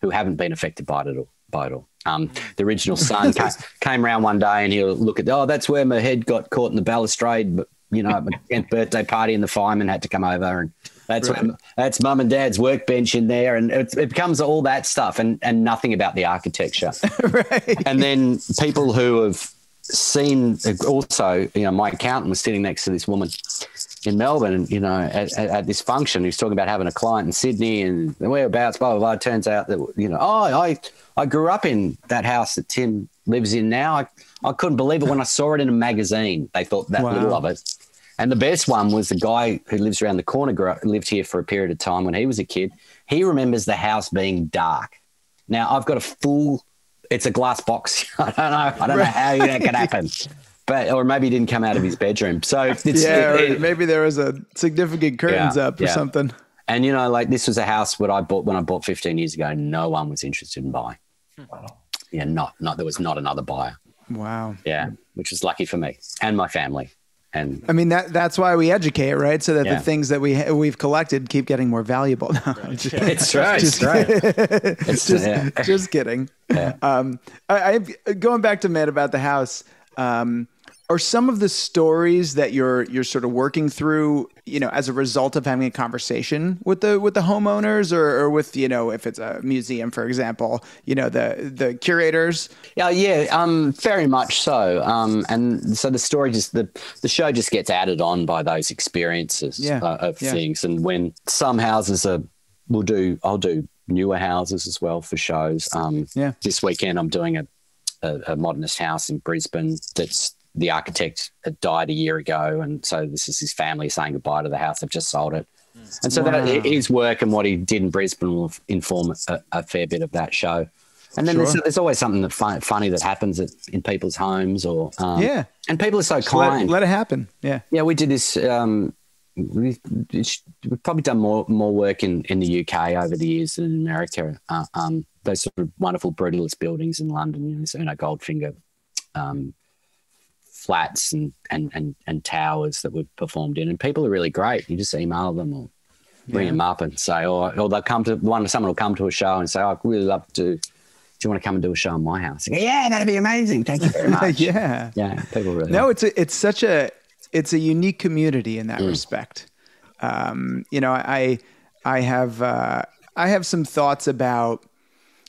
who haven't been affected by it at all. By it all. Um, the original son came, came around one day and he'll look at, oh, that's where my head got caught in the balustrade. But you know, at my 10th birthday party, and the fireman had to come over, and that's Right. where, that's mum and dad's workbench in there, and it, it becomes all that stuff, and and nothing about the architecture right. and then people who have seen also, you know, my accountant was sitting next to this woman in Melbourne, and you know, at, at, at this function, he was talking about having a client in Sydney and whereabouts, blah blah blah. It turns out that you know, oh, I I grew up in that house that Tim lives in now. I, I couldn't believe it when I saw it in a magazine. They thought that Wow. little of it. And the best one was the guy who lives around the corner, grew up, lived here for a period of time when he was a kid. He remembers the house being dark. Now I've got a full. It's a glass box. I don't know. I don't know how that can happen, but or maybe he didn't come out of his bedroom. So it's yeah, it- it- maybe there was a significant curtains Yeah, up or yeah. something. and you know, like this was a house that I bought when I bought 15 years ago. No one was interested in buying. Wow. Yeah, not not there was not another buyer. Wow. Yeah, which was lucky for me and my family. And I mean that that's why we educate, right? So that Yeah. the things that we we've collected keep getting more valuable. No, just, it's right, it's just, right. It's, just, yeah. just kidding. Um, I, I going back to Matt about the house. Um, are some of the stories that you're you're sort of working through, you know, as a result of having a conversation with the with the homeowners, or, or with you know, if it's a museum, for example, you know, the the curators. Yeah, yeah, um, very much so. Um, and so the story just the the show just gets added on by those experiences Yeah, uh, of yeah. things. And when some houses are, we'll do, I'll do newer houses as well for shows. Um, Yeah. This weekend I'm doing a, a, a modernist house in Brisbane that's the architect had died a year ago, and so this is his family saying goodbye to the house. They've just sold it. And so Wow. that his work and what he did in Brisbane will inform a, a fair bit of that show. And then there's, Sure. there's always something that fun, funny that happens at, in people's homes, or um, Yeah. and people are so Just kind. let it happen. Yeah. yeah, we did this. Um, we've, we've probably done more more work in, in the UK over the years than in America. Uh, um, those sort of wonderful brutalist buildings in London, you know, you know Goldfinger um, flats and, and, and, and towers that we've performed in, and people are really great. You just email them or bring Yeah. them up and say, or, or they'll come to one. Someone will come to a show and say, "Oh, "I'd really love to." Do you want to come and do a show in my house? Go, yeah, that'd be amazing. Thank you very much. yeah. yeah, people really. No, it's a, it's such a it's a unique community in that respect. Um, you know, I I have uh, I have some thoughts about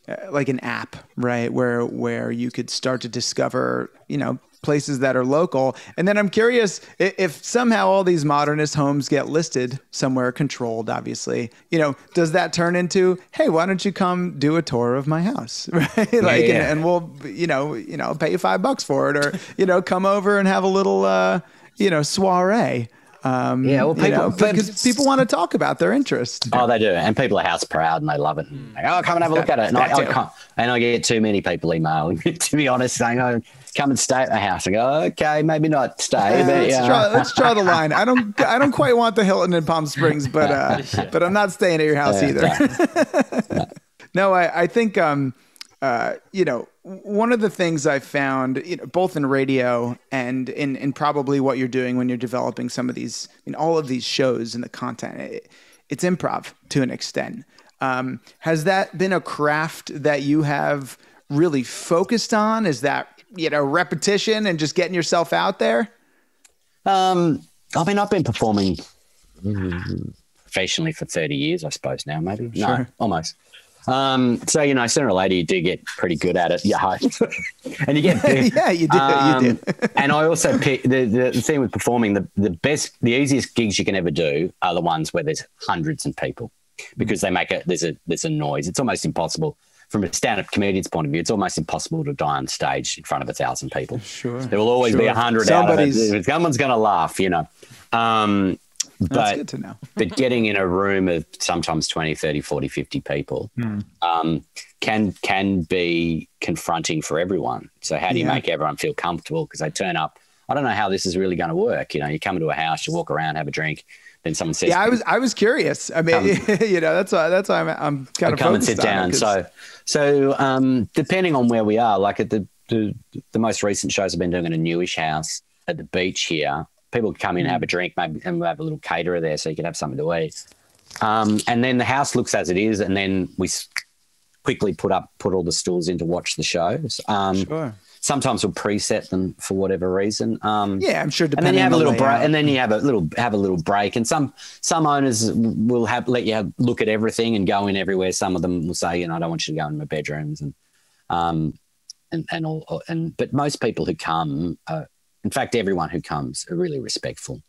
uh, like an app, right, where where you could start to discover, you know, places that are local. And then I'm curious if, if somehow all these modernist homes get listed somewhere controlled, obviously, you know, does that turn into, hey, why don't you come do a tour of my house, right? like, and, yeah. and we'll, you know, you know, pay you five bucks for it, or you know, come over and have a little, uh, you know, soiree. Um, Yeah, well, you people- know, because people want to talk about their interest. Oh, they do, and people are house proud and they love it. Hmm. Like, oh, come and have a look at it. And I, I too. can't, and I get too many people emailing me, to be honest, saying, "Oh, come and stay at my house." I go, "Okay, maybe not stay, Uh, but let's, yeah." draw, let's draw the line. I don't. I don't quite want the Hilton in Palm Springs, but uh, but I'm not staying at your house Yeah, either. No, I, I think um, uh, you know, one of the things I found, you know, both in radio and in, in probably what you're doing when you're developing some of these, all of these shows and the content, it, it's improv to an extent. Um, has that been a craft that you have really focused on? Is that you know repetition and just getting yourself out there? Um, I mean, I've been performing professionally for 30 years, I suppose now, maybe. Sure. No, almost. Um, so you know, sooner or later you do get pretty good at it. Yeah, and you get yeah, you do. Um, you do. and I also pick the, the the thing with performing the the best, the easiest gigs you can ever do are the ones where there's hundreds of people because they make a there's a there's a noise. It's almost impossible from a stand-up comedian's point of view. It's almost impossible to die on stage in front of a thousand people. Sure. There will always be a hundred out of it. Somebody's- Someone's going to laugh, you know. Um, That's but good to know. but getting in a room of sometimes 20 30 40 50 people um, can can be confronting for everyone so how do you Yeah. make everyone feel comfortable because they turn up i don't know how this is really going to work you know you come into a house you walk around have a drink then someone says Yeah, I was I was curious. I mean, you know, that's why that's why I'm I'm kind of come and sit it, so so um, depending on where we are like at the, the the most recent shows i've been doing in a newish house at the beach here people come in Mm. have a drink maybe and we have a little caterer there so you can have something to eat um, and then the house looks as it is and then we quickly put up put all the stools in to watch the shows um, Sure. sometimes we'll preset them for whatever reason um, Yeah, I'm sure. and then you have a little break, and then you have a little have a little break. And some some owners will have let you have, look at everything and go in everywhere. Some of them will say, you know, I don't want you to go in my bedrooms, and um, and and all, and but most people who come, uh, in fact, everyone who comes are really respectful.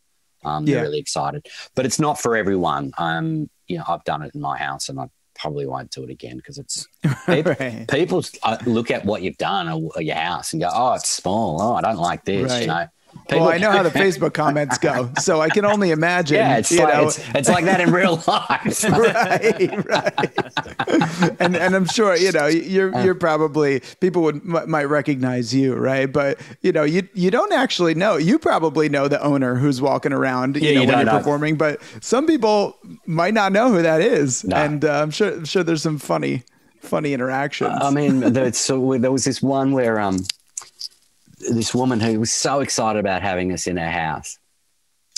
Um, Yeah. they're really excited, but it's not for everyone. Um, you know, I've done it in my house, and I probably won't do it again because it's people, Right. people uh, look at what you've done or, or your house and go, "Oh, it's small. Oh, I don't like this." Right. You know, well, I know how the Facebook comments go, so I can only imagine. yeah, it's you like know, it's, it's like that in real life. right, right. and and I'm sure you know you're you're probably people would might recognize you, right? But you know you you don't actually know. You probably know the owner who's walking around, you Yeah, know, you when you're know. performing. But some people might not know who that is, No. and uh, I'm sure I'm sure there's some funny funny interactions. I mean, so there was this one where um, this woman who was so excited about having us in her house,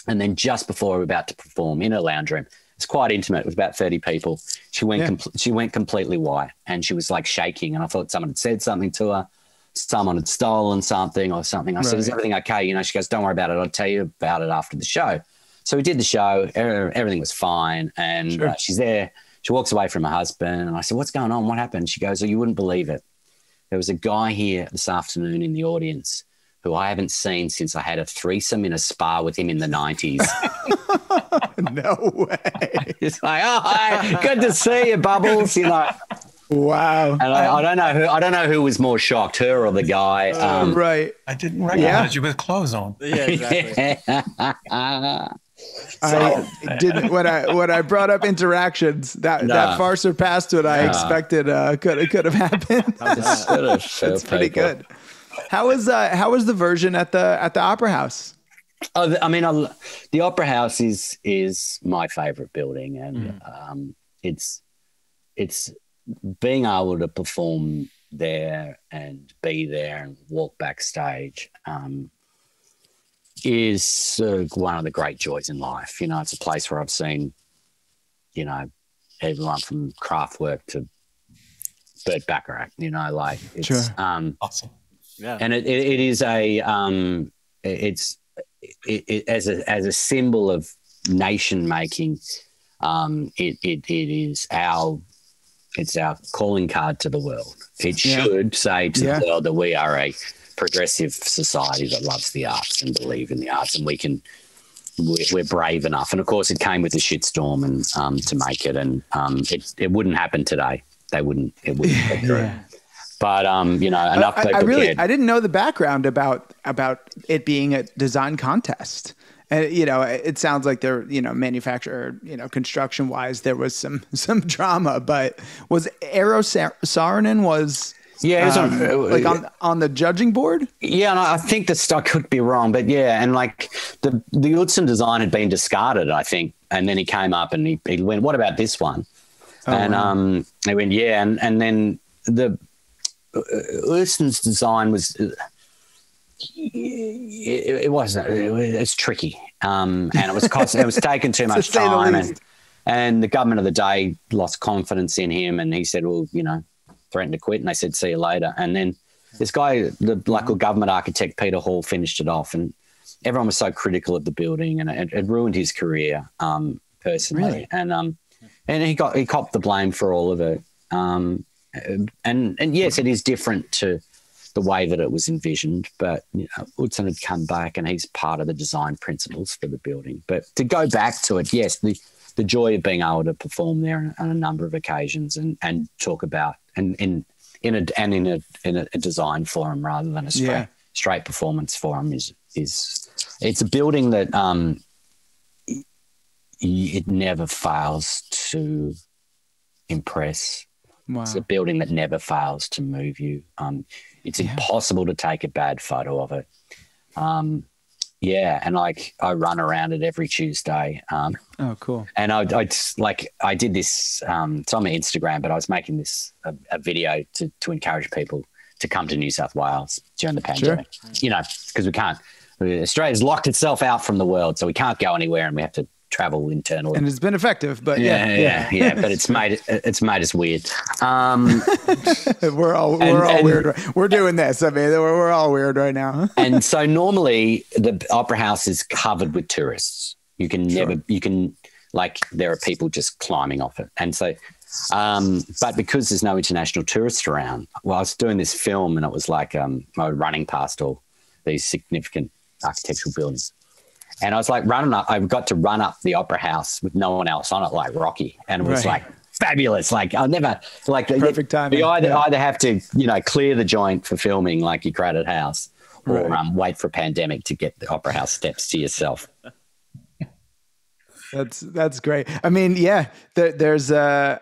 and then just before we were about to perform in her lounge room, it's quite intimate. It was about thirty people. She went Yeah. compl- she went completely white, and she was like shaking. And I thought someone had said something to her. Someone had stolen something or something. I said, "Is everything okay?" You know, she goes, "Don't worry about it. I'll tell you about it after the show." So we did the show. er- Everything was fine, and Sure. uh, she's there. She walks away from her husband, and I said, "What's going on? What happened?" She goes, "Oh, you wouldn't believe it. There was a guy here this afternoon in the audience who I haven't seen since I had a threesome in a spa with him in the nineties. no way. It's like, oh, hi, good to see you, Bubbles. You know, Wow. and I, I don't know who I don't know who was more shocked, her or the guy. Um, right. I didn't recognize you with clothes on. Yeah, exactly. I didn't when I when I brought up interactions that Nah. that far surpassed what I expected uh, could could have happened. Just sort of show That's pretty good. How was uh, how was the version at the at the Opera House? Oh, I mean, I, the Opera House is is my favorite building, and Mm. um, it's it's being able to perform there and be there and walk backstage um, is uh, one of the great joys in life. You know, it's a place where I've seen, you know, everyone from Kraftwerk to Burt Bacharach. You know, like it's Sure. um, Awesome. Yeah. and it, it, it is a um, it- it's it, it, as a as a symbol of nation making. Um, it, it it is our it's our calling card to the world. It Yeah. should say to Yeah. the world that we are a progressive society that loves the arts and believe in the arts, and we can. We're, we're brave enough, and of course, it came with a shitstorm, and um, to make it, and um, it it wouldn't happen today. They wouldn't. It wouldn't. Yeah. But um, you know, enough I, people I really cared. I didn't know the background about about it being a design contest. And you know, it sounds like there, you know, manufacturer, you know, construction wise, there was some some drama. But was Eero Sar- Saarinen was yeah, it was um, on, like on on the judging board? Yeah, and I think the stock could be wrong, but yeah, and like the the Utzon design had been discarded, I think, and then he came up and he, he went, "What about this one?" and wow. um, they went, yeah, and and then the uh, Utzon's design was. uh, It, it wasn't. It was, it's tricky, um, and it was cost. it was taking too much time, and, and the government of the day lost confidence in him, and he said, "Well, you know, threatened to quit," and they said, "See you later." And then this guy, the local government architect Peter Hall, finished it off, and everyone was so critical of the building, and it, it ruined his career um, personally. Really? And um, and he got he copped the blame for all of it. Um, and and yes, it is different to the way that it was envisioned, but you know, Utzon had come back, and he's part of the design principles for the building. But to go back to it, yes, the the joy of being able to perform there on a number of occasions and and talk about and in in a and in a in a, design forum rather than a straight Yeah. straight performance forum is is it's a building that um it never fails to impress Wow. it's a building that never fails to move you. Um, it's impossible to take a bad photo of it. Um, yeah, and like I run around it every Tuesday. Um, Oh, cool. and I, I just, like I did this. Um, it's on my Instagram, but I was making this a, a video to to encourage people to come to New South Wales during the pandemic. You know, because we can't. Australia's locked itself out from the world, so we can't go anywhere, and we have to travel internally And it's been effective, but yeah, yeah, yeah, yeah. But it's made it, it's made us weird. Um, we're all we're all and- weird. right- We're doing this. I mean, we're, we're all weird right now. and so normally the opera house is covered with tourists. You can never, you can like there are people just climbing off it, and so. Um, but because there's no international tourists around, well, I was doing this film and it was like um, I was running past all these significant architectural buildings. And I was like running up, I got to run up the opera house with no one else on it, like Rocky. And it was Right. like fabulous. Like I'll never, like Perfect timing, You either, yeah. either have to, you know, clear the joint for filming like your crowded house or Right. um, wait for a pandemic to get the opera house steps to yourself. That's that's great. I mean, yeah, there, there's uh,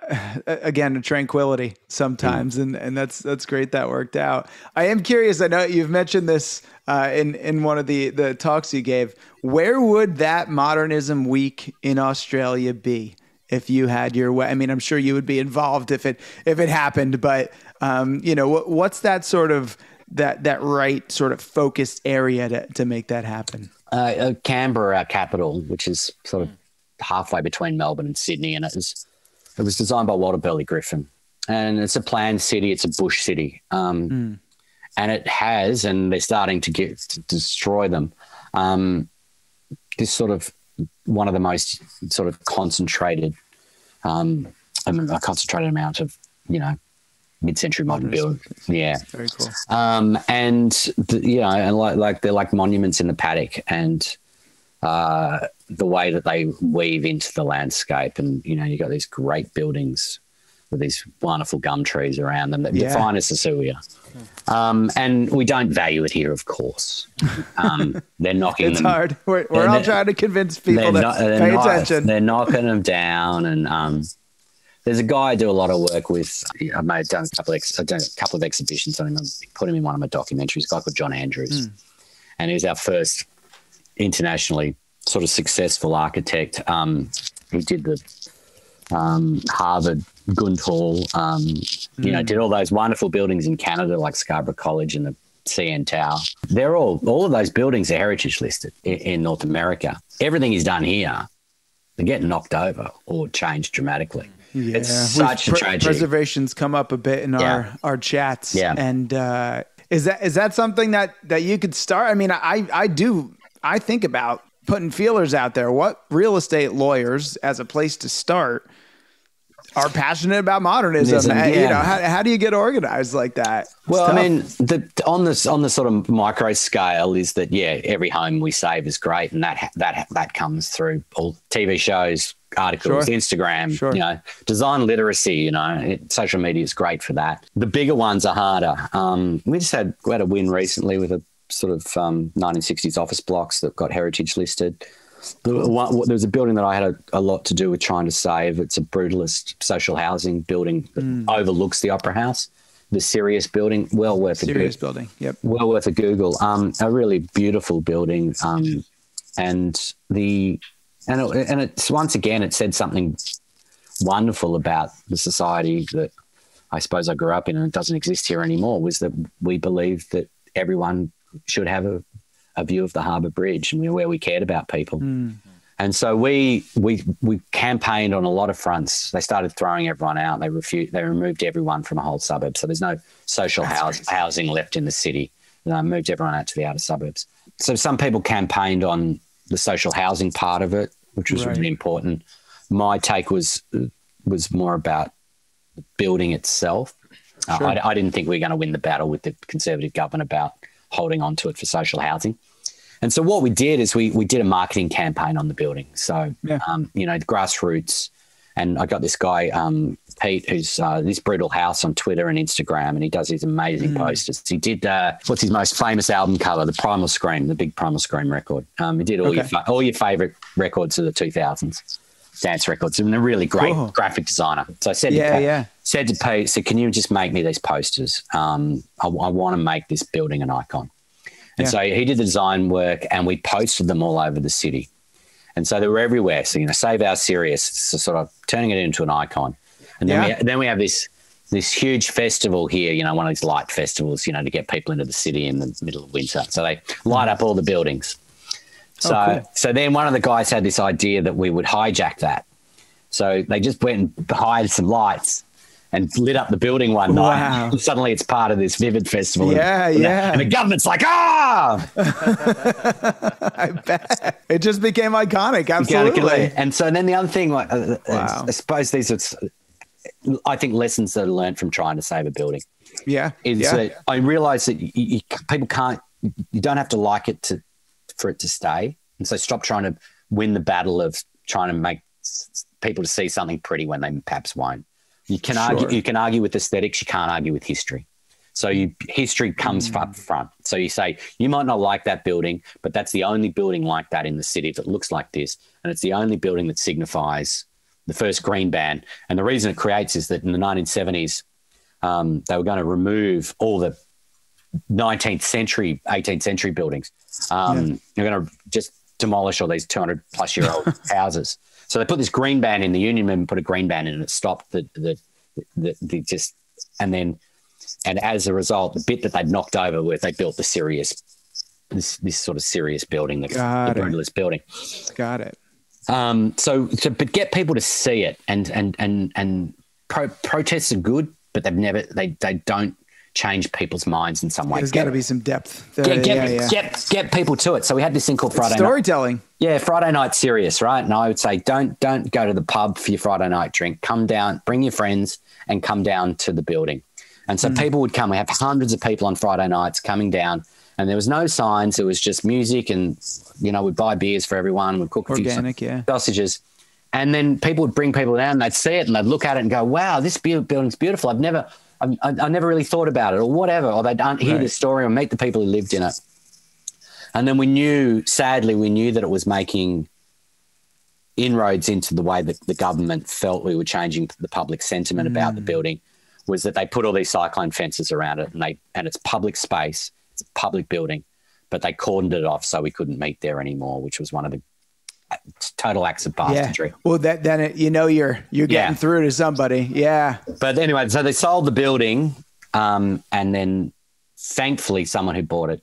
again a tranquility sometimes, and and that's that's great that worked out. I am curious. I know you've mentioned this uh, in in one of the the talks you gave. Where would that modernism week in Australia be if you had your way? I mean, I'm sure you would be involved if it if it happened, but um, you know, what, what's that sort of that that right sort of focused area to to make that happen? Uh, uh, Canberra, capital, which is sort of halfway between Melbourne and Sydney, and it was it was designed by Walter Burley Griffin, and it's a planned city. It's a bush city, um, and it has, and they're starting to get to destroy them. Um, this sort of one of the most sort of concentrated, um, I mean, a concentrated amount of you know mid-century modern build. Yeah, Very cool. um, and the, you know, and like, like they're like monuments in the paddock, and uh, the way that they weave into the landscape, and you know, you've got these great buildings with these wonderful gum trees around them. The Yeah. finest Asuya. Um, and we don't value it here, of course. Um, they're knocking It's them. hard. We're, we're all trying to convince people not- they're pay not- attention. They're knocking them down, and um, there's a guy I do a lot of work with. I've made done a couple of ex, I've done a couple of exhibitions on him. I put him in one of my documentaries. A guy called John Andrews, and he was our first internationally sort of successful architect. Um, he did the um, Harvard Gund Hall. Um, You know, did all those wonderful buildings in Canada like Scarborough College and the CN Tower. They're all all of those buildings are heritage listed in, in North America. Everything is done here. They're getting knocked over or changed dramatically. It's We've- such a pre- tragedy. Preservation's come up a bit in Yeah. our our chats. Yeah. And uh, is that is that something that that you could start? I mean, I I do I think about putting feelers out there. What real estate lawyers as a place to start are passionate about modernism? Ism, Uh, You know, how, how do you get organized like that? It's Well, I mean, the, on this on the sort of micro scale is that yeah, every home we save is great, and that that that comes through all TV shows, articles, Sure. Instagram, Sure. you know, design literacy. You know, it, social media is great for that. The bigger ones are harder. Um, we just had we had a win recently with a sort of um, 1960s office blocks that got heritage listed. The one, there was a building that I had a, a lot to do with trying to save. It's a brutalist social housing building that Hmm. overlooks the Opera House. The Sirius building, well worth a Sirius building. Yep. well worth a Google. Um, a really beautiful building, um, and the and it, and it's once again it said something wonderful about the society that I suppose I grew up in and it doesn't exist here anymore was that we believe that everyone should have a, a view of the Harbour Bridge and where we cared about people. Mm. And so we we we campaigned on a lot of fronts. They started throwing everyone out. They refused. They removed everyone from a whole suburb. So there's no social house, housing left in the city. They moved everyone out to the outer suburbs. So some people campaigned on the social housing part of it, which was Right. really important. My take was was more about the building itself. Uh, I, I didn't think we were going to win the battle with the Conservative government about holding on to it for social housing. And so what we did is we we did a marketing campaign on the building. So Yeah. um, you know, grassroots. And I got this guy, um, Pete, who's uh, this brutal house on Twitter and Instagram, and he does these amazing posters. He did uh, what's his most famous album cover, the Primal Scream, the big Primal Scream record. Um, he did all your fa- all your favorite records of the two thousands, dance records, and a really great Cool. graphic designer. So I said, Yeah, to yeah. said to Pete, said, "Can you just make me these posters? Um, I, I want to make this building an icon." And Yeah. so he did the design work, and we posted them all over the city. And so they were everywhere. So you know, save our Sirius, so sort of turning it into an icon. And then Yeah. we then we have this this huge festival here. You know, one of these light festivals. You know, to get people into the city in the middle of winter. So they light up all the buildings. So Oh, cool. so then one of the guys had this idea that we would hijack that. So they just went and hired some lights and lit up the building one Wow. night. And suddenly it's part of this vivid festival. Yeah, and, yeah. And the government's like, ah, I bet it just became iconic. Absolutely. And so then the other thing, like, uh, Wow. I suppose these are, I think lessons that are learned from trying to save a building Yeah. is yeah. that I realize that you, you, people can't, you don't have to like it to, for it to stay. And so stop trying to win the battle of trying to make people to see something pretty when they perhaps won't. You can argue, Sure. you can argue with aesthetics. You can't argue with history. So you, history comes up front. So you say you might not like that building, but that's the only building like that in the city that looks like this, and it's the only building that signifies the first green ban. And the reason it creates is that in the 1970s, um, they were going to remove all the 19th century, 18th century buildings. Um, They're going to just demolish all these 200 plus year old houses. So they put this green ban in. The union movement put a green ban in, and it stopped the the, the, the just and then and as a result, the bit that they'd knocked over where they built the Sirius this this sort of Sirius building, the, Got the brutalist building. Got it. Um, so, so, but get people to see it, and and and and pro- protests are good, but they've never they they don't change people's minds in some way. There's got to be some depth. Uh, Get, get, yeah, yeah. get get people to it. So we had this thing called Friday night. Storytelling. Yeah, Friday night Sirius, right? And I would say don't don't go to the pub for your Friday night drink. Come down, bring your friends, and come down to the building. And so people would come. We have hundreds of people on Friday nights coming down, and there was no signs. It was just music, and you know we'd buy beers for everyone. We'd cook a few Organic, yeah. sausages. And then people would bring people down, and they'd see it, and they'd look at it and go, "Wow, this building's beautiful. I've never, I, I, never really thought about it, or whatever." Or they'd un- hear the story or meet the people who lived in it. And then we knew, sadly, we knew that it was making inroads into the way that the government felt we were changing the public sentiment about the hmm. building. Was that they put all these cyclone fences around it, and they and it's public space, it's a public building, but they cordoned it off so we couldn't meet there anymore, which was one of the total acts of Yeah. bastardry. Well, that then it, you know you're you're getting Yeah. through to somebody. Yeah. But anyway, so they sold the building, um, and then thankfully someone who bought it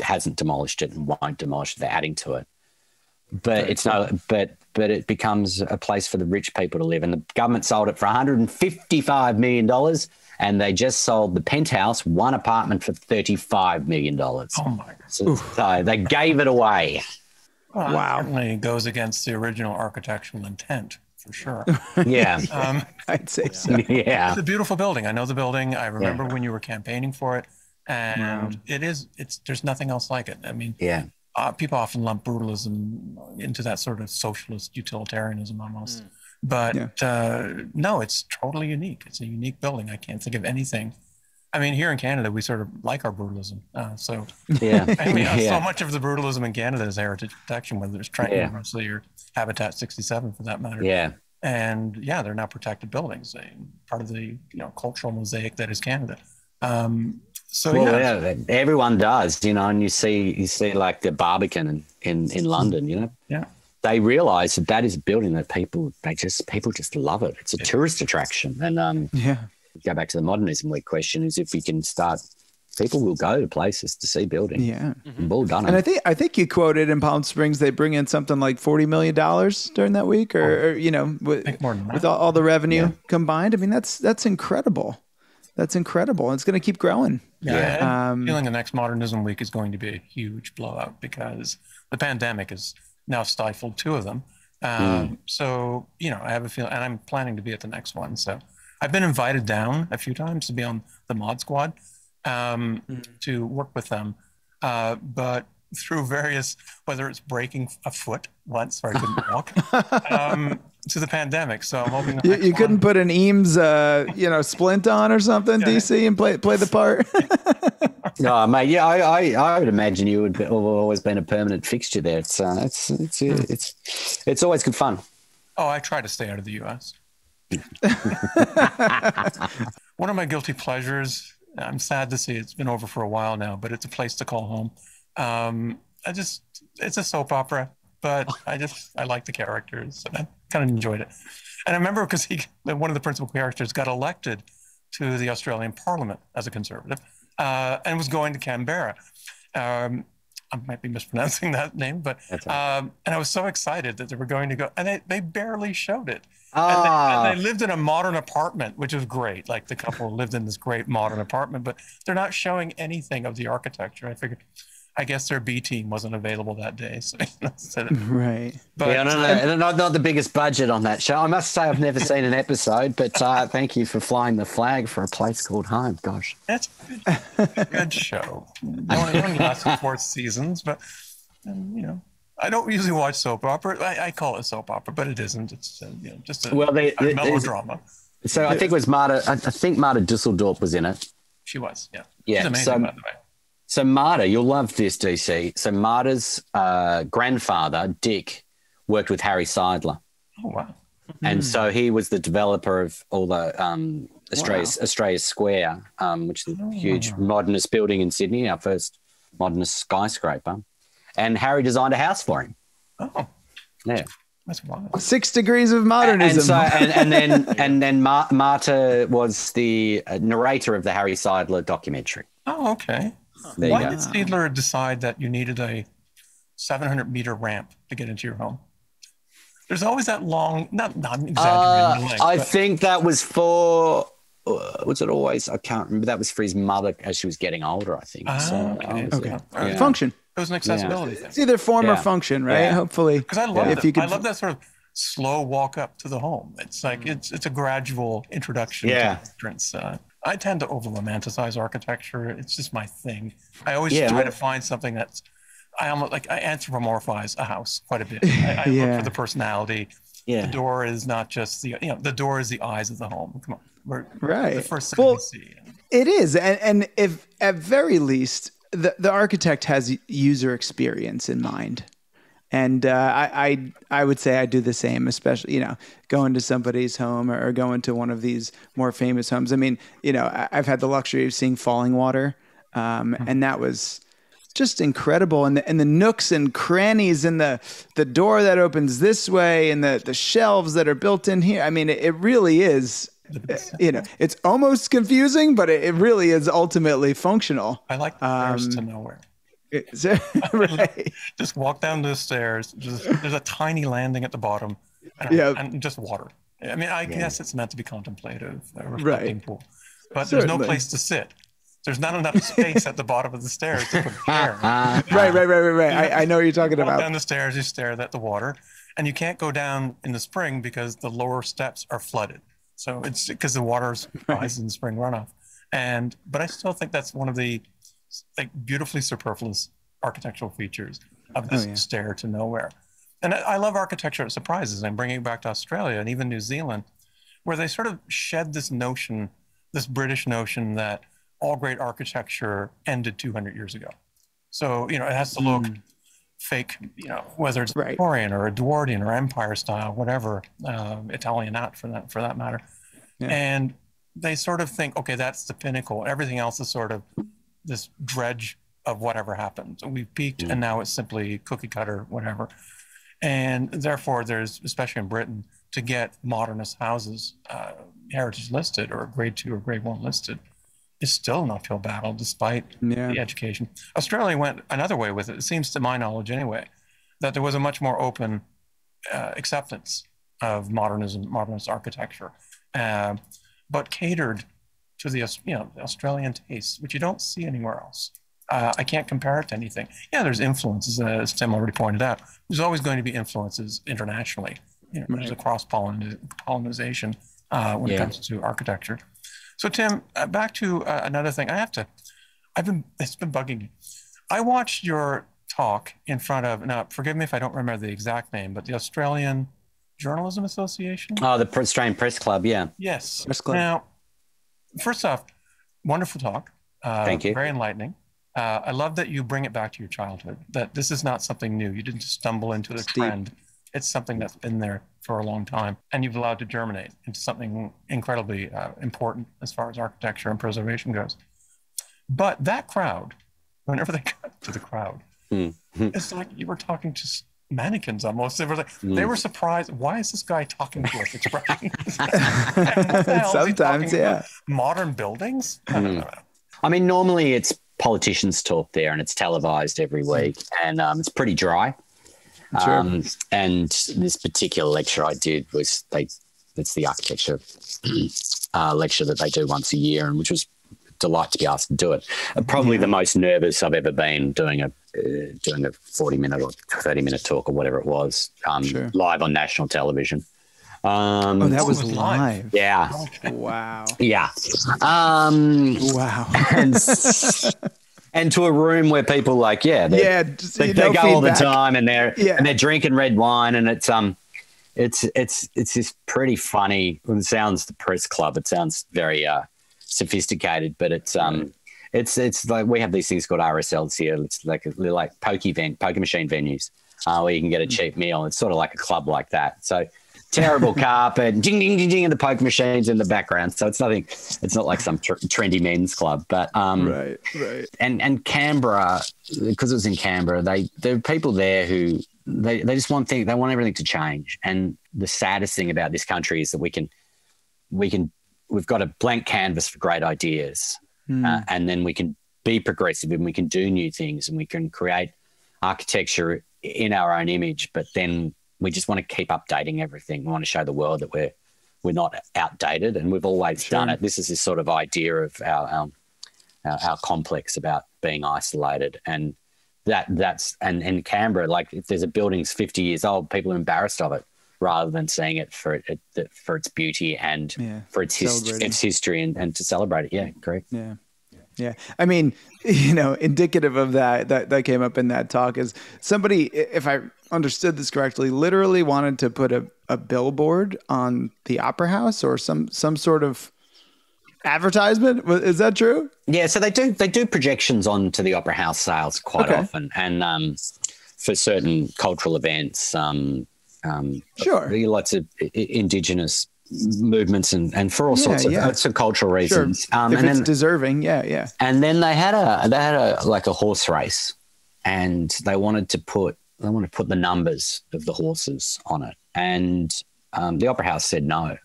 hasn't demolished it and won't demolish it. They're adding to it. But it's no, but but it becomes a place for the rich people to live, and the government sold it for 155 million dollars, and they just sold the penthouse, one apartment, for 35 million dollars. Oh my God. So, so they gave it away. Well, Wow. It certainly goes against the original architectural intent for sure. Yeah, Um, I'd say so. yeah, it's a beautiful building. I know the building. I remember when you were campaigning for it, and it is. It's there's nothing else like it. I mean, yeah. uh, people often lump brutalism into that sort of socialist utilitarianism almost. But uh, no, it's totally unique. It's a unique building. I can't think of anything. I mean, here in Canada, we sort of like our brutalism. Uh, so, Yeah, I mean, yeah. so much of the brutalism in Canada is heritage protection, whether it's Trent Yeah. University or Habitat 67 for that matter. yeah. And yeah, they're now protected buildings, they, part of the you know cultural mosaic that is Canada. Um, so Well, yeah, yeah, everyone does, you know, and you see you see like the Barbican in, in, in London, you know. yeah. they realize that that is a building that people they just people just love it. It's a tourist attraction, and um, Yeah. Go back to the modernism week question is if we can start, people will go to places to see building. Yeah. We've all done And I think I think you quoted in Palm Springs they bring in something like forty million dollars during that week, or, or you know, with, think more than with all, all the revenue combined. I mean, that's that's incredible. That's incredible. It's going to keep growing. Yeah, I have Um, feeling the next Modernism Week is going to be a huge blowout because the pandemic has now stifled two of them. Um, So you know, I have a feeling, and I'm planning to be at the next one. So I've been invited down a few times to be on the mod squad um, to work with them, uh, but through various whether it's breaking a foot once or I couldn't walk um, to the pandemic. So I'm hoping You, you couldn't put an Eames, uh, you know, splint on or something, DC, and play play the part. No, mate. Yeah, I, I, I would imagine you would be, have always been a permanent fixture there. It's, uh, it's, it's, it's, it's always good fun. Oh, I try to stay out of the U.S. One of my guilty pleasures. I'm sad to see it's been over for a while now, but it's a place to call home. Um, I just, it's a soap opera, but I just, I like the characters and I kind of enjoyed it. And I remember because he, one of the principal characters got elected to the Australian Parliament as a conservative uh, and was going to Canberra. Um, I might be mispronouncing that name, but all um, and I was so excited that they were going to go, and they, they barely showed it. Ah, And they, and they lived in a modern apartment, which was great. Like the couple lived in this great modern apartment, but they're not showing anything of the architecture. I figured, I guess their B team wasn't available that day, so instead of- right. but yeah, no, no, no, not, not the biggest budget on that show. I must say, I've never seen an episode, but uh, thank you for flying the flag for a place called home. Gosh. That's a good, good show. It only, it only lasted four seasons, but um, you know, I don't usually watch soap opera. I, I call it soap opera, but it isn't. It's uh, you know, just a, Well, they- a they- melodrama. So I think it was Marta. I, I think Marta Dusseldorp was in it. She was, yeah. Yeah, She's amazing, so- by the way. So Marta, you'll love this, DC. So Marta's uh, grandfather, Dick, worked with Harry Seidler. Oh wow. And so he was the developer of all the um, Australia's Australia Square, um, which is a huge modernist building in Sydney, our first modernist skyscraper. And Harry designed a house for him. Oh, Yeah. that's wild. Six degrees of And modernism. so, and, and then, and then Mar- Marta was the uh, narrator of the Harry Seidler documentary. Oh, okay. There Why did Seidler decide that you needed a 700 meter ramp to get into your home? There's always that long, not, not exaggerating Uh, length, I but- think that was for. Uh, was it always? I can't remember. That was for his mother as she was getting older. I think. Ah, so, okay. okay. Yeah. Function. It was an accessibility thing. It's either form or function, right? Yeah. Hopefully. Because I love If you could- I love that sort of slow walk up to the home. It's like it's it's a gradual introduction Yeah. to entrance. Uh, I tend to over romanticize architecture. It's just my thing. I always Yeah, try well- to find something that's I almost like I anthropomorphize a house quite a bit. I, I Yeah. look for the personality. Yeah. The door is not just the you know the door is the eyes of the home. Come on, we're Right. the first thing Well, we see. It is, and and if at very least the the architect has user experience in mind, and uh, I, I I would say I do the same, especially you know going to somebody's home or, going to one of these more famous homes. I mean, you know, I, I've had the luxury of seeing Fallingwater, um, and that was just incredible. And the, and the nooks and crannies and the the door that opens this way and the the shelves that are built in here i mean it, it really is you know it's almost confusing but it, it really is ultimately functional I like the stairs Um, to nowhere. It's- right Just walk down the stairs. Just, there's a tiny landing at the bottom, and, Yeah. and just water. I mean, I guess it's meant to be contemplative, a Right. pool, but there's no place to sit. There's not enough space at the bottom of the stairs to put a chair. Uh, right right right right right I, I know what you're talking about down the stairs, you stare at the water, and you can't go down in the spring because the lower steps are flooded. So it's because the water rises in spring runoff. And but I still think that's one of the like beautifully superfluous architectural features of this oh, yeah. stair to nowhere. And I, I love architecture that surprises. I'm bringing it back to Australia and even New Zealand, where they sort of shed this notion, this British notion that all great architecture ended 200 years ago. So you know it has to look hmm. Fake, you know, whether it's Right. Victorian or Edwardian or Empire style, whatever, um, Italianate for that for that matter. Yeah. And they sort of think, okay, that's the pinnacle. Everything else is sort of this dredge of whatever happened. We've peaked, and now it's simply cookie cutter, whatever. And therefore, there's, especially in Britain, to get modernist houses uh, heritage listed or grade two or grade one listed is still an uphill battle despite Yeah. the education. Australia went another way with it. It seems to my knowledge anyway, that there was a much more open uh, acceptance of modernism, modernist architecture, uh, but catered to the you know the Australian tastes, which you don't see anywhere else. Uh, I can't compare it to anything. Yeah, there's influences, uh, as Tim already pointed out. There's always going to be influences internationally. You know, There's a cross pollinization uh, when it comes to architecture. So, Tim, uh, back to uh, another thing. I have to. I've been. It's been bugging me. I watched your talk in front of. Now, forgive me if I don't remember the exact name, but the Australian Journalism Association. Oh, the Australian Press Club. Yeah. Yes. Press club. Now, first off, wonderful talk. Uh, Thank you. Very enlightening. Uh, I love that you bring it back to your childhood. That this is not something new. You didn't just stumble into the It's deep. trend. It's something that's been there for a long time, and you've allowed to germinate into something incredibly uh, important as far as architecture and preservation goes. But that crowd, whenever they got to the crowd, Hmm. it's like you were talking to mannequins almost. They were like, they Hmm. were surprised. Why is this guy talking to us? Expression. What the hell is he Sometimes, yeah. Modern buildings. I don't Hmm. know. I mean, normally it's politicians talk there, and it's televised every week, and um, it's pretty dry. Sure. Um, and this particular lecture I did was they it's the architecture uh, lecture that they do once a year, and which was a delight to be asked to do it. Uh, probably the most nervous I've ever been doing a uh, doing a forty minute or thirty minute talk or whatever it was um, Sure. live on national television. Um, oh, that was live. live. yeah, Wow. yeah. Um, Wow. and to a room where people like yeah they, yeah. They, they go all the time and they're Yeah. and they're drinking red wine and it's um it's it's it's this pretty funny it sounds the press club it sounds very uh sophisticated but it's um it's it's like we have these things called RSLs here it's like a, like poke event poker machine venues uh, where you can get a Hmm. cheap meal it's sort of like a club like that so terrible carpet ding ding ding ding and the poker machines in the background so it's nothing it's not like some tr- trendy men's club but um Right. Right. and and Canberra, because it was in Canberra, they there are people there who they, they just want things they want everything to change. And the saddest thing about this country is that we can we can we've got a blank canvas for great ideas, Hmm. uh, and then we can be progressive and we can do new things and we can create architecture in our own image. But then we just want to keep updating everything. We want to show the world that we're we're not outdated, and we've always Sure. done it. This is this sort of idea of our, our our, our complex about being isolated and that that's and in Canberra like if there's a building's 50 years old people are embarrassed of it rather than seeing it for it, it for its beauty and Yeah, for its his, its history and, and to celebrate it yeah correct Yeah. Yeah. I mean, you know, indicative of that, that, that came up in that talk is somebody, if I understood this correctly, literally wanted to put a, a billboard on the opera house or some, some sort of advertisement. Is that true? Yeah, so they do they do projections onto the Opera House sails quite Okay. often, and um, for certain cultural events, um, um, Sure. there are lots of indigenous movements and, and for all sorts of, yeah. cultural Sure. reasons. Um, if and it's then deserving. Yeah. Yeah. and then they had a they had a like a horse race, and they wanted to put they wanted to put the numbers of the horses on it, and um, the Opera House said no,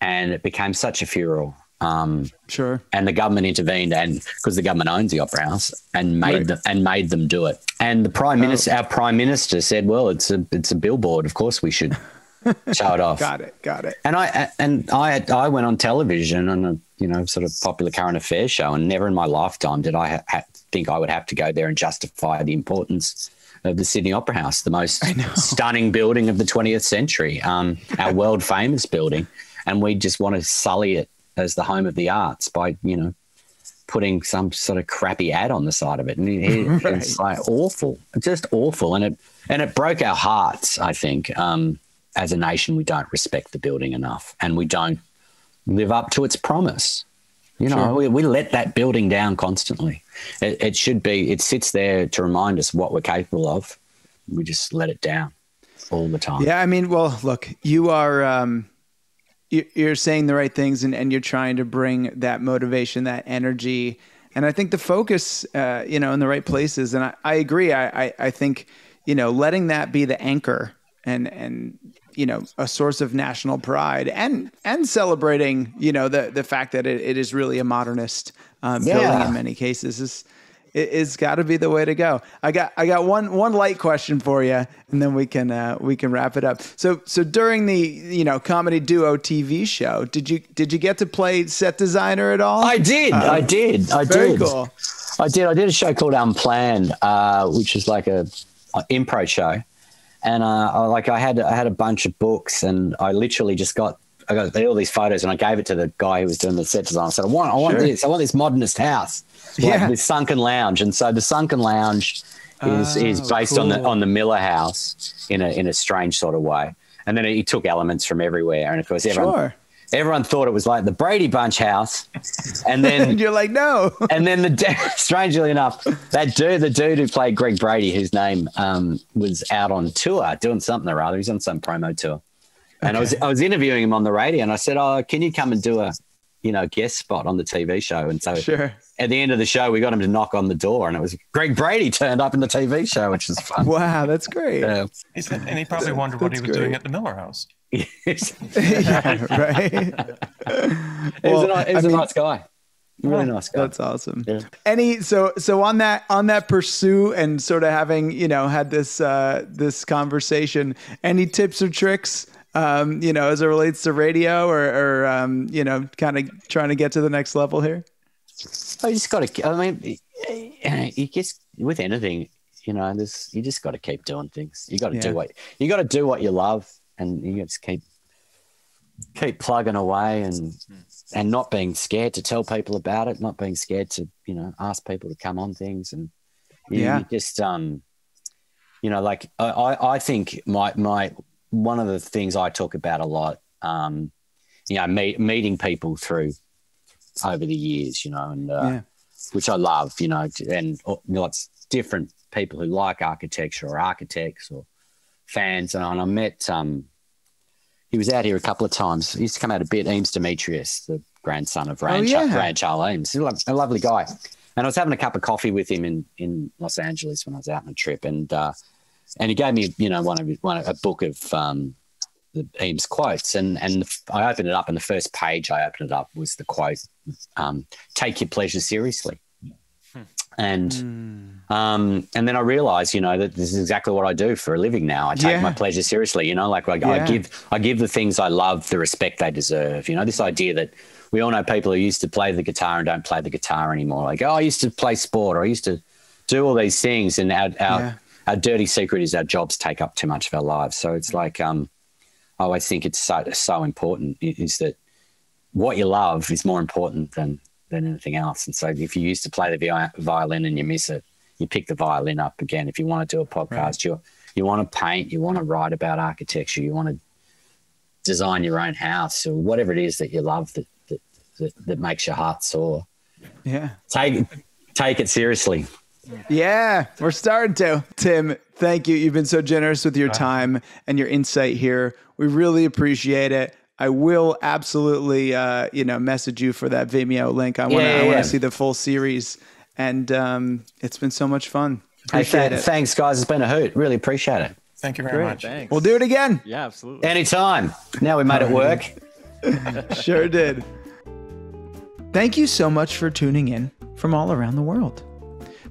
and it became such a furor. Um, Sure. and the government intervened and because the government owns the opera house and made Right. them and made them do it and the prime minister our prime minister said well it's a it's a billboard of course we should show it off Got it. Got it. and i and i i went on television on a you know sort of popular current affairs show and never in my lifetime did i ha- ha- think i would have to go there and justify the importance of the Sydney Opera House, the most stunning building of the 20th century, um, our world famous building, and we just want to sully it as the home of the arts by, you know, putting some sort of crappy ad on the side of it, and it, it- it's like awful, just awful, and it and it broke our hearts. I think um, as a nation, we don't respect the building enough, and we don't live up to its promise. You know, Sure. we, we let that building down constantly. It, it should be, it sits there to remind us what we're capable of. We just let it down all the time. Yeah, I mean, well, look, you are um, you- you're saying the right things, and, and you're trying to bring that motivation, that energy, and I think the focus, uh, you know, in the right places. And I, I agree. I, I I think you know, letting that be the anchor and and you know a source of national pride and and celebrating you know the the fact that it, it is really a modernist um, building in many cases is it, it's got to be the way to go. I got I got one one light question for you, and then we can uh, we can wrap it up. So so during the you know comedy duo TV show, did you did you get to play set designer at all? I did. I did. I Very did. cool. I did. I did a show called Unplanned, uh, which is like a, a impro show, and uh, I, like I had I had a bunch of books, and I literally just got I got all these photos, and I gave it to the guy who was doing the set design. I said, I want I want Sure. this. I want this modernist house, like Yeah. this sunken lounge. And so the sunken lounge is is Oh, based on the on the Miller House in a in a strange sort of way. And then he took elements from everywhere, and of course everyone Sure. Everyone thought it was like the Brady Bunch house, and then you're like, no. and then the strangely enough, that dude, the dude who played Greg Brady, whose name um, was out on tour doing something or other. He's on some promo tour, and I was I was interviewing him on the radio, and I said, "Oh, can you come and do a, you know, guest spot on the TV show?" And so Sure. At the end of the show, we got him to knock on the door, and it was Greg Brady turned up in the TV show, which was fun. Wow, that's great. He said, and he probably wondered what he That's was doing at the Miller House. he's yeah, right. a, Well, ni- he's I a mean- nice guy, really nice guy. That's awesome. Yeah. Any so so on that on that pursuit and sort of having you know had this uh, this conversation. Any tips or tricks? Um, you know, as it relates to radio or, or um, you know, kind of trying to get to the next level here. You just got to. I mean, you just with anything, you know, there's you just got to keep doing things. You got to Yeah. do what you got to do what you love, and you just keep keep plugging away and and not being scared to tell people about it, not being scared to you know ask people to come on things, and you, Yeah. you just um, you know, like I I I think my my one of the things I talk about a lot, um, you know, meet, meeting people through over the years, you know, and uh, Yeah. which I love, you know, and lots different people who like architecture or architects or fans. And I met, um, he was out here a couple of times. He used to come out a bit, Eames Demetrios, the grandson of Ran, Oh, yeah. Charles Eames. He's a a lovely guy. And I was having a cup of coffee with him in, in Los Angeles when I was out on a trip. And, uh, and he gave me, you know, one of his, one a book of um, the Eames quotes, and and I opened it up, and the first page I opened it up was the quote, um, "Take your pleasure seriously," and um, and then I realized, you know, that this is exactly what I do for a living now. I take Yeah. my pleasure seriously, you know, like I, I give I give the things I love the respect they deserve. You know, this idea that we all know people who used to play the guitar and don't play the guitar anymore. Like, oh, I used to play sport, or I used to do all these things, and our our, Yeah. our dirty secret is our jobs take up too much of our lives. So it's like, um, Oh, I always think it's so so important is that what you love is more important than than anything else. And so if you used to play the violin and you miss it, you pick the violin up again. If you want to do a podcast, you you want to paint, you want to write about architecture, you want to design your own house or whatever it is that you love that that, that, that makes your heart soar. Yeah. Take take it seriously. Yeah, we're starting to. Tim, thank you. You've been so generous with your time and your insight here. We really appreciate it. I will absolutely, uh, you know, message you for that Vimeo link. I want to, Yeah, I yeah, want yeah. to see the full series, and um, it's been so much fun. Hey, Appreciate th- it. thanks, guys. It's been a hoot. Really appreciate it. Thank you very Great. much. Thanks. We'll do it again. Yeah, absolutely. Anytime. Now we made it work. Sure did. Thank you so much for tuning in from all around the world.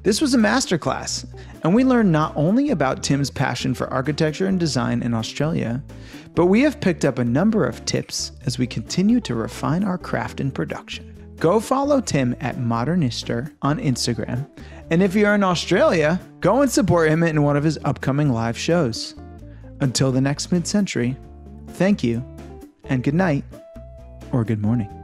This was a masterclass, and we learned not only about Tim's passion for architecture and design in Australia, but we have picked up a number of tips as we continue to refine our craft in production. Go follow Tim at Modernister on Instagram, and if you're in Australia, go and support him in one of his upcoming live shows. Until the next mid century, thank you, and good night or good morning.